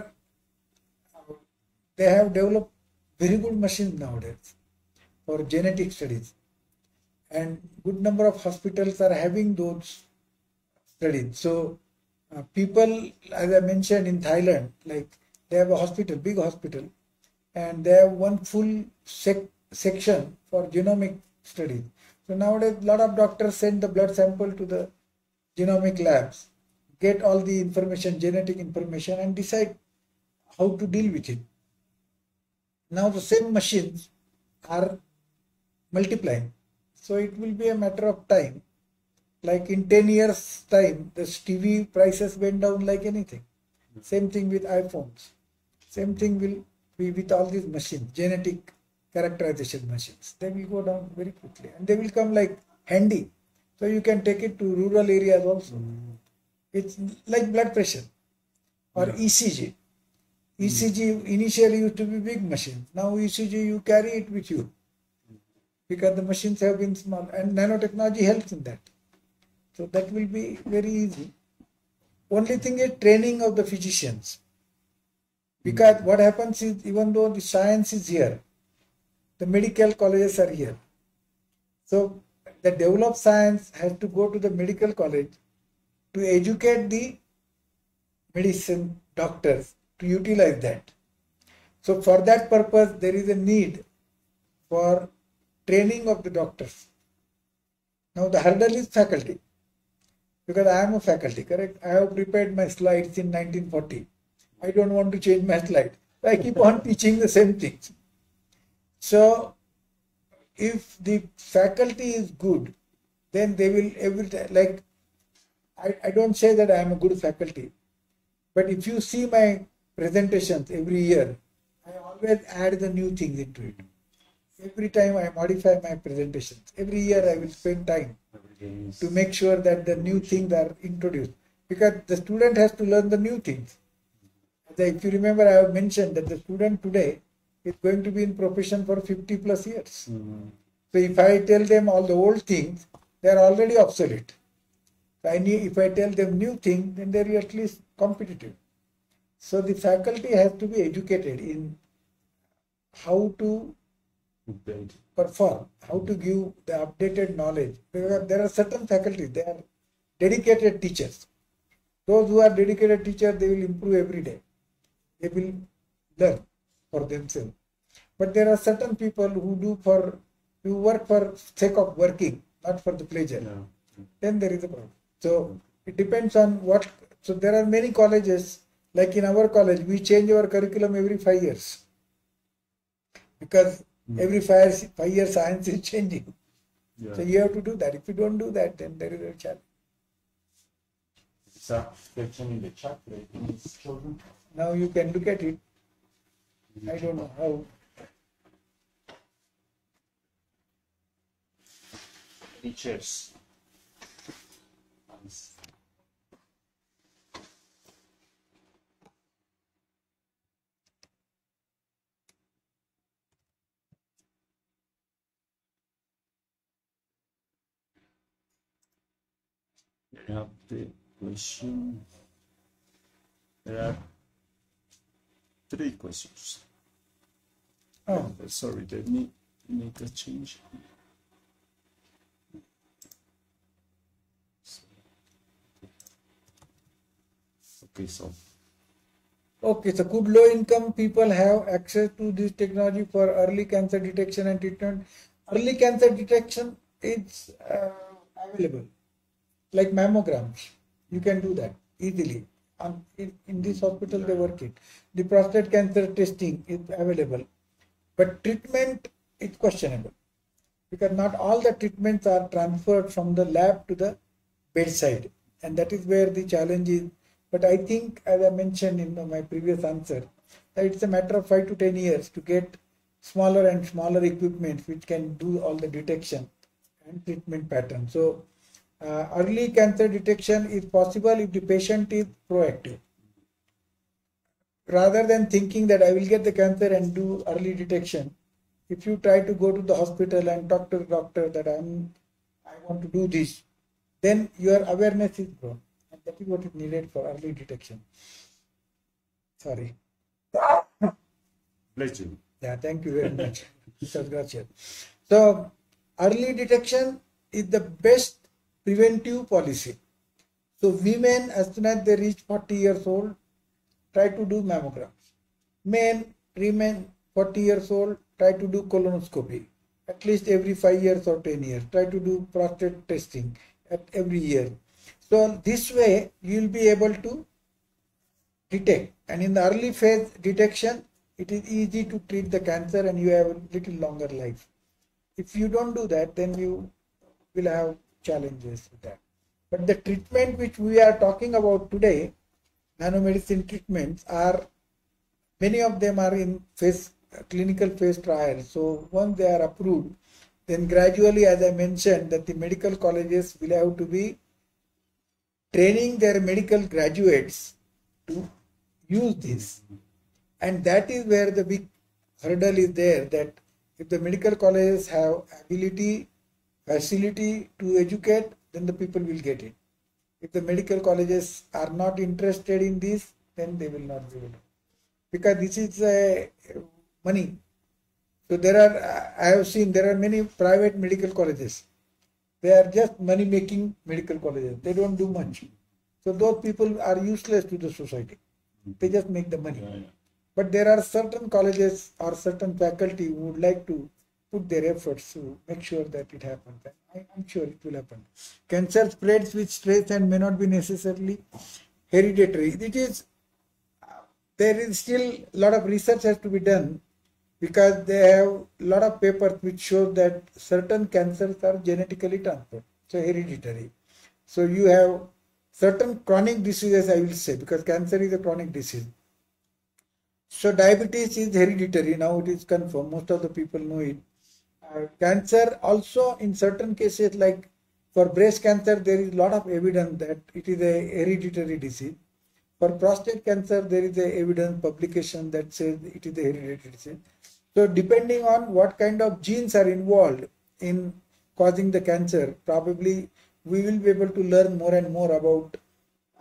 they have developed very good machines nowadays for genetic studies. And good number of hospitals are having those studies. So uh, people as i mentioned in thailand like they have a hospital big hospital and they have one full sec- section for genomic studies so nowadays a lot of doctors send the blood sample to the genomic labs get all the information genetic information and decide how to deal with it now the same machines are multiplying. So it will be a matter of time. Like in 10 years time, the TV prices went down like anything. Same thing with iPhones. Same thing will be with all these machines, genetic characterization machines. They will go down very quickly and they will come like handy. So you can take it to rural areas also. Mm. It's like blood pressure or E ECG. Mm. ECG initially used to be big machines. Now ECG you carry it with you because the machines have been small and nanotechnology helps in that. So that will be very easy. Only thing is training of the physicians. Because what happens is even though the science is here, the medical colleges are here. So the developed science has to go to the medical college to educate the medicine doctors to utilize that. So for that purpose, there is a need for training of the doctors. Now the hurdle is faculty. because I am a faculty, correct? I have prepared my slides in 1940. I don't want to change my slide. I keep on *laughs* teaching the same things. So, if the faculty is good, then they will every time, like, I, I don't say that I am a good faculty, but if you see my presentations every year, I always add the new things into it. Every time I modify my presentations, every year I will spend time to make sure that the new things are introduced because the student has to learn the new things. If you remember, I have mentioned that the student today is going to be in profession for 50 plus years. Mm-hmm. So if I tell them all the old things, they are already obsolete. I need, if I tell them new things, then they are at least competitive. So the faculty has to be educated in how to perform, how to give the updated knowledge. Because There are certain faculties, they are dedicated teachers. Those who are dedicated teachers, they will improve every day. They will learn for themselves. But there are certain people who do for, who work for sake of working, not for the pleasure. Then there is a problem. So it depends on what. So there are many colleges, like in our college, we change our curriculum every five years because mm. every five, five years science is changing. Yeah. So you have to do that. If you don't do that, then there is a challenge. So, question in the chat, children. Now you can look at it. I don't know how. Teachers. I have the question. There are three questions. Oh, sorry, let me make a change. Okay, so. Okay, so could low income people have access to this technology for early cancer detection and treatment? Early cancer detection is uh, available like mammograms. You can do that easily. In, in this hospital, they work it. The prostate cancer testing is available, but treatment is questionable because not all the treatments are transferred from the lab to the bedside, and that is where the challenge is. But I think, as I mentioned in my previous answer, that it's a matter of five to ten years to get smaller and smaller equipment which can do all the detection and treatment pattern. So uh, early cancer detection is possible if the patient is proactive. Rather than thinking that I will get the cancer and do early detection, if you try to go to the hospital and talk to the doctor that I'm, I want to do this, then your awareness is grown. And that is what is needed for early detection. Sorry. Bless you. Yeah, thank you very much. *laughs* so, early detection is the best preventive policy. So women, as soon as they reach 40 years old, try to do mammograms. Men remain 40 years old, try to do colonoscopy at least every 5 years or 10 years. Try to do prostate testing at every year. So this way you will be able to detect and in the early phase detection it is easy to treat the cancer and you have a little longer life. If you don't do that then you will have challenges with that. But the treatment which we are talking about today, nanomedicine treatments are, many of them are in phase, clinical phase trials. So once they are approved, then gradually, as I mentioned, that the medical colleges will have to be training their medical graduates to use this. And that is where the big hurdle is there that if the medical colleges have ability facility to educate, then the people will get it. If the medical colleges are not interested in this, then they will not be able Because this is uh, money. So there are, I have seen there are many private medical colleges. They are just money making medical colleges. They don't do much. So those people are useless to the society. They just make the money. But there are certain colleges or certain faculty who would like to put their efforts to make sure that it happens. I, I'm sure it will happen. Cancer spreads with stress and may not be necessarily hereditary. It is uh, there is still a lot of research has to be done because they have a lot of papers which show that certain cancers are genetically transferred, so hereditary. So you have certain chronic diseases, I will say, because cancer is a chronic disease. So diabetes is hereditary. Now it is confirmed. Most of the people know it. Uh, cancer also in certain cases like for breast cancer, there is a lot of evidence that it is a hereditary disease. For prostate cancer, there is a evidence publication that says it is a hereditary disease. So depending on what kind of genes are involved in causing the cancer, probably we will be able to learn more and more about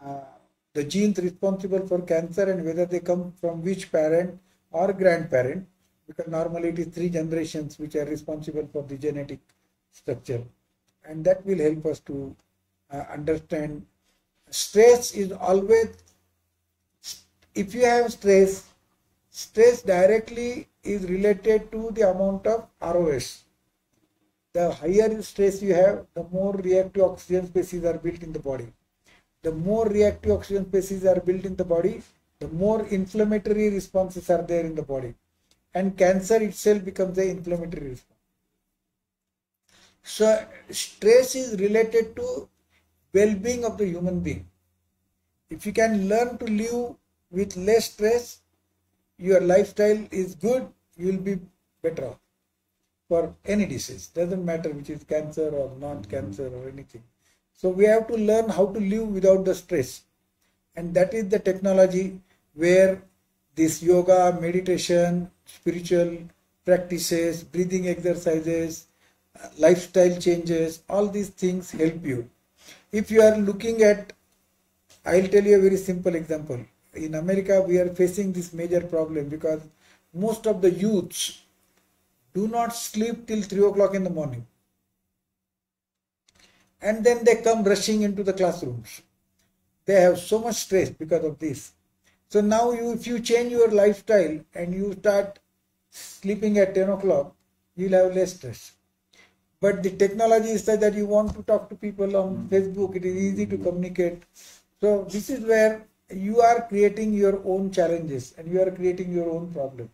uh, the genes responsible for cancer and whether they come from which parent or grandparent because normally it is three generations which are responsible for the genetic structure. And that will help us to uh, understand. Stress is always if you have stress stress directly is related to the amount of ROS the higher stress you have the more reactive oxygen species are built in the body. The more reactive oxygen species are built in the body, the more inflammatory responses are there in the body. And cancer itself becomes an inflammatory response. So stress is related to well-being of the human being. If you can learn to live with less stress, your lifestyle is good, you will be better off for any disease. Doesn't matter which is cancer or non-cancer or anything. So we have to learn how to live without the stress. And that is the technology where this yoga, meditation, spiritual practices, breathing exercises, lifestyle changes, all these things help you. If you are looking at, I'll tell you a very simple example. In America, we are facing this major problem because most of the youths do not sleep till 3 o'clock in the morning and then they come rushing into the classrooms. They have so much stress because of this. So now you, if you change your lifestyle and you start sleeping at 10 o'clock, you'll have less stress. But the technology is such that you want to talk to people on Facebook, it is easy to communicate. So this is where you are creating your own challenges and you are creating your own problem.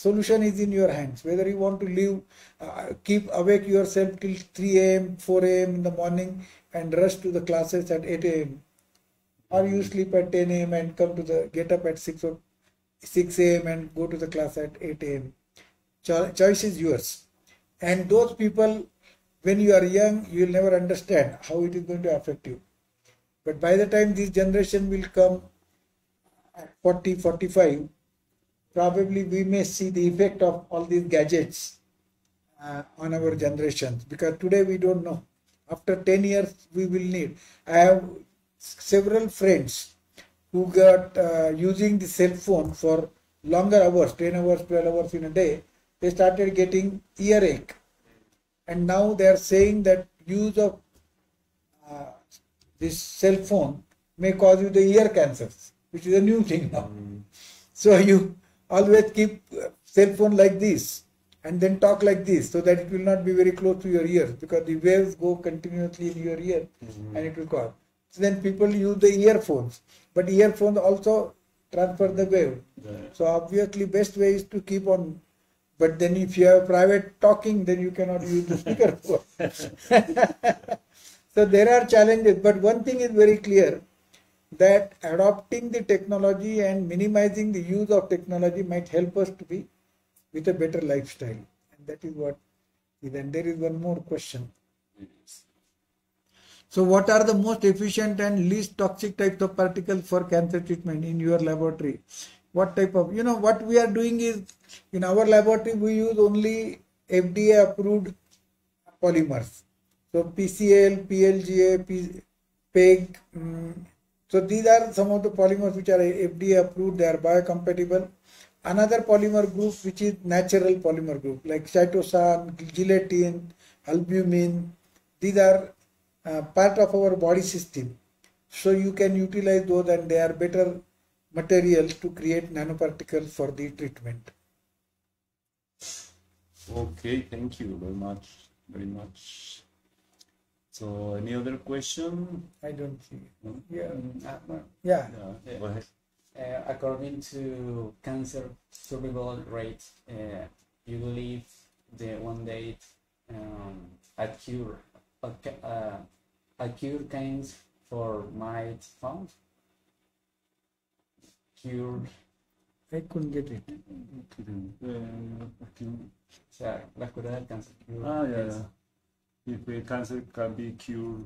solution is in your hands whether you want to live uh, keep awake yourself till 3 a.m 4 a.m in the morning and rush to the classes at 8 a.m or you sleep at 10 a.m and come to the get up at 6 or 6 a.m and go to the class at 8 a.m Cho choice is yours and those people when you are young you will never understand how it is going to affect you but by the time this generation will come at 40 45 probably we may see the effect of all these gadgets uh, on our generations because today we don't know. After 10 years, we will need. I have several friends who got uh, using the cell phone for longer hours, 10 hours, 12 hours in a day. They started getting earache. And now they are saying that use of uh, this cell phone may cause you the ear cancers, which is a new thing now. Mm. So *laughs* you always keep cell phone like this and then talk like this so that it will not be very close to your ears because the waves go continuously in your ear mm-hmm. and it will cause. Then people use the earphones, but earphones also transfer the wave. So obviously best way is to keep on. But then if you have private talking, then you cannot use the speaker *laughs* so there are challenges, but one thing is very clear that adopting the technology and minimizing the use of technology might help us to be with a better lifestyle. And that is what then there is one more question. So what are the most efficient and least toxic types of particles for cancer treatment in your laboratory? What type of, you know, what we are doing is in our laboratory, we use only FDA approved polymers. So PCL, PLGA, P, PEG, um, so these are some of the polymers which are FDA approved, they are biocompatible. Another polymer group which is natural polymer group like chitosan, gelatin, albumin, these are uh, part of our body system. So you can utilize those and they are better materials to create nanoparticles for the treatment. Okay, thank you very much, very much. So, any other question? I don't see. No? Yeah. Uh. Yeah. Yeah, Yeah. go ahead. Uh, according to cancer survival rate, uh, you believe the one day um, a cure, a, ca- uh, a cure kind for my found? Cure, I couldn't get it. Okay. o sea, la cura del cáncer. Ah, yeah, yeah. If the cancer can be cured,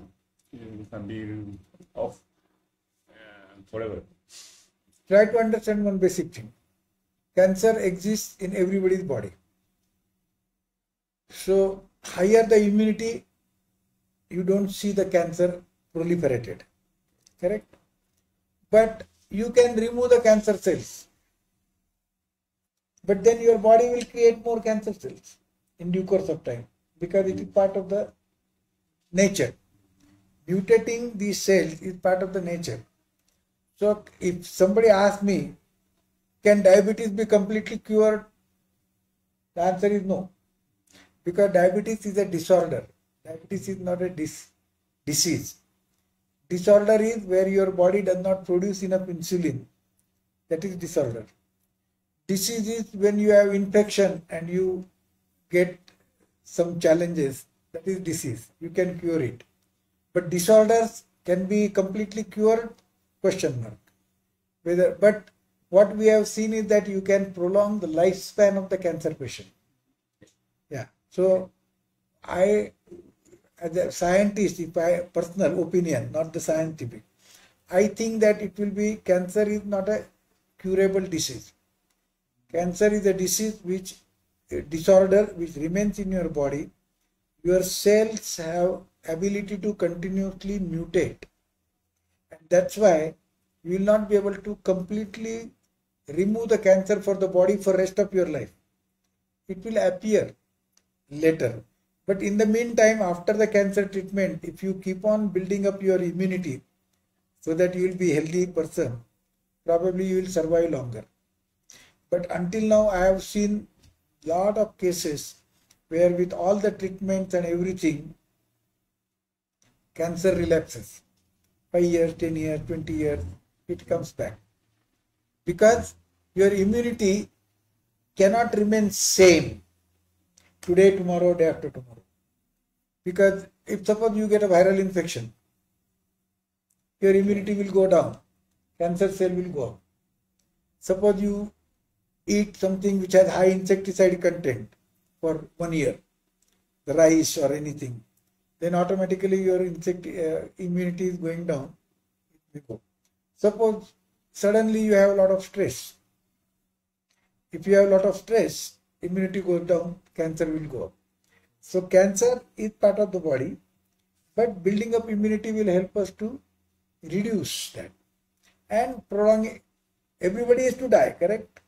it can be off uh, forever. Try to understand one basic thing. Cancer exists in everybody's body. So, higher the immunity, you don't see the cancer proliferated. Correct? But you can remove the cancer cells. But then your body will create more cancer cells in due course of time because it is part of the nature. Mutating these cells is part of the nature. So if somebody asks me, can diabetes be completely cured? The answer is no. Because diabetes is a disorder. Diabetes is not a dis- disease. Disorder is where your body does not produce enough insulin. That is disorder. Disease is when you have infection and you get some challenges. That is disease. You can cure it. But disorders can be completely cured? Question mark. Whether, but what we have seen is that you can prolong the lifespan of the cancer patient. Yeah. So I, as a scientist, if I personal opinion, not the scientific, I think that it will be cancer is not a curable disease. Cancer is a disease which a disorder which remains in your body. Your cells have ability to continuously mutate. And that's why you will not be able to completely remove the cancer for the body for rest of your life. It will appear later. But in the meantime, after the cancer treatment, if you keep on building up your immunity so that you will be a healthy person, probably you will survive longer. But until now, I have seen a lot of cases where with all the treatments and everything, cancer relapses. 5 years, 10 years, 20 years, it comes back. Because your immunity cannot remain same today, tomorrow, day after tomorrow. Because if suppose you get a viral infection, your immunity will go down, cancer cell will go up. Suppose you eat something which has high insecticide content for one year, the rice or anything, then automatically your insect uh, immunity is going down. Suppose suddenly you have a lot of stress. If you have a lot of stress, immunity goes down, cancer will go up. So cancer is part of the body, but building up immunity will help us to reduce that and prolong it. Everybody is to die, correct?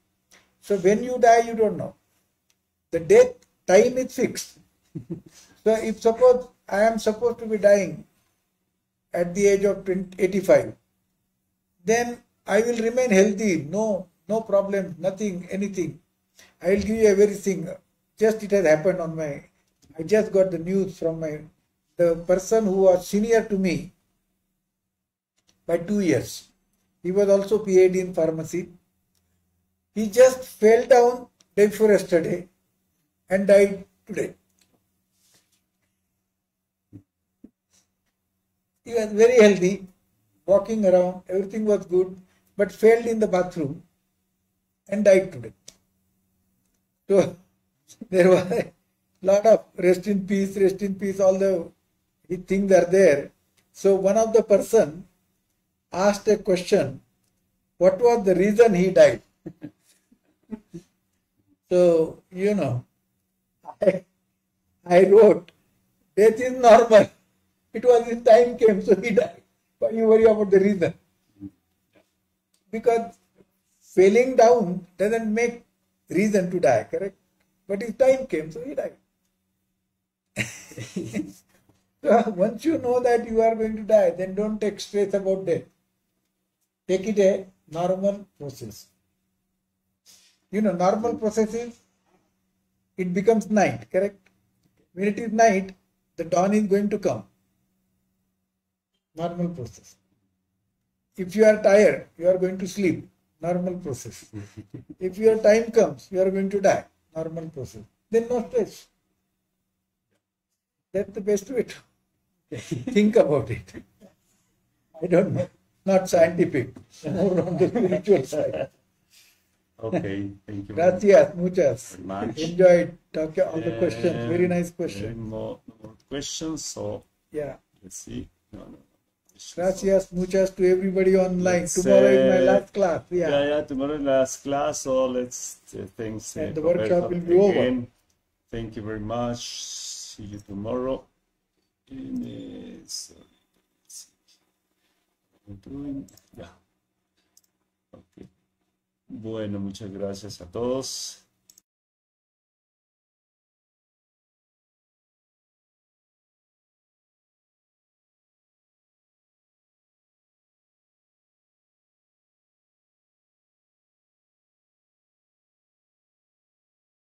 So when you die, you don't know. The death time is fixed. so if suppose I am supposed to be dying at the age of 20, 85, then I will remain healthy. No, no problem, nothing, anything. I will give you everything. Just it has happened on my. I just got the news from my the person who was senior to me by two years. He was also PhD in pharmacy. He just fell down day before yesterday and died today. He was very healthy, walking around, everything was good, but failed in the bathroom and died today. So there was *laughs* a lot of rest in peace, rest in peace, all the things are there. So one of the person asked a question, what was the reason he died? *laughs* so, you know, *laughs* I, I wrote, death is normal. It was his time came, so he died. Why you worry about the reason? Because falling down doesn't make reason to die, correct? But his time came, so he died. *laughs* so once you know that you are going to die, then don't take stress about death. Take it a normal process. You know, normal process is it becomes night, correct? When it is night, the dawn is going to come. Normal process. If you are tired, you are going to sleep. Normal process. *laughs* if your time comes, you are going to die. Normal process. Then no stress. That's the best way to *laughs* think about it. I don't know. Not scientific, more on the spiritual side. Okay, thank you. Gracias, muchas. much. Enjoyed talking all the questions. Very nice question. More, more questions. So Yeah. let's see. No, no. Gracias, muchas to everybody online. Let's, Tomorrow is my uh, last class. Yeah, Yeah. yeah, tomorrow last class, so let's uh, thanks. And uh, the workshop will be over. again. Thank you very much. See you tomorrow. Uh, so, doing- yeah. Okay. Bueno, muchas gracias a todos.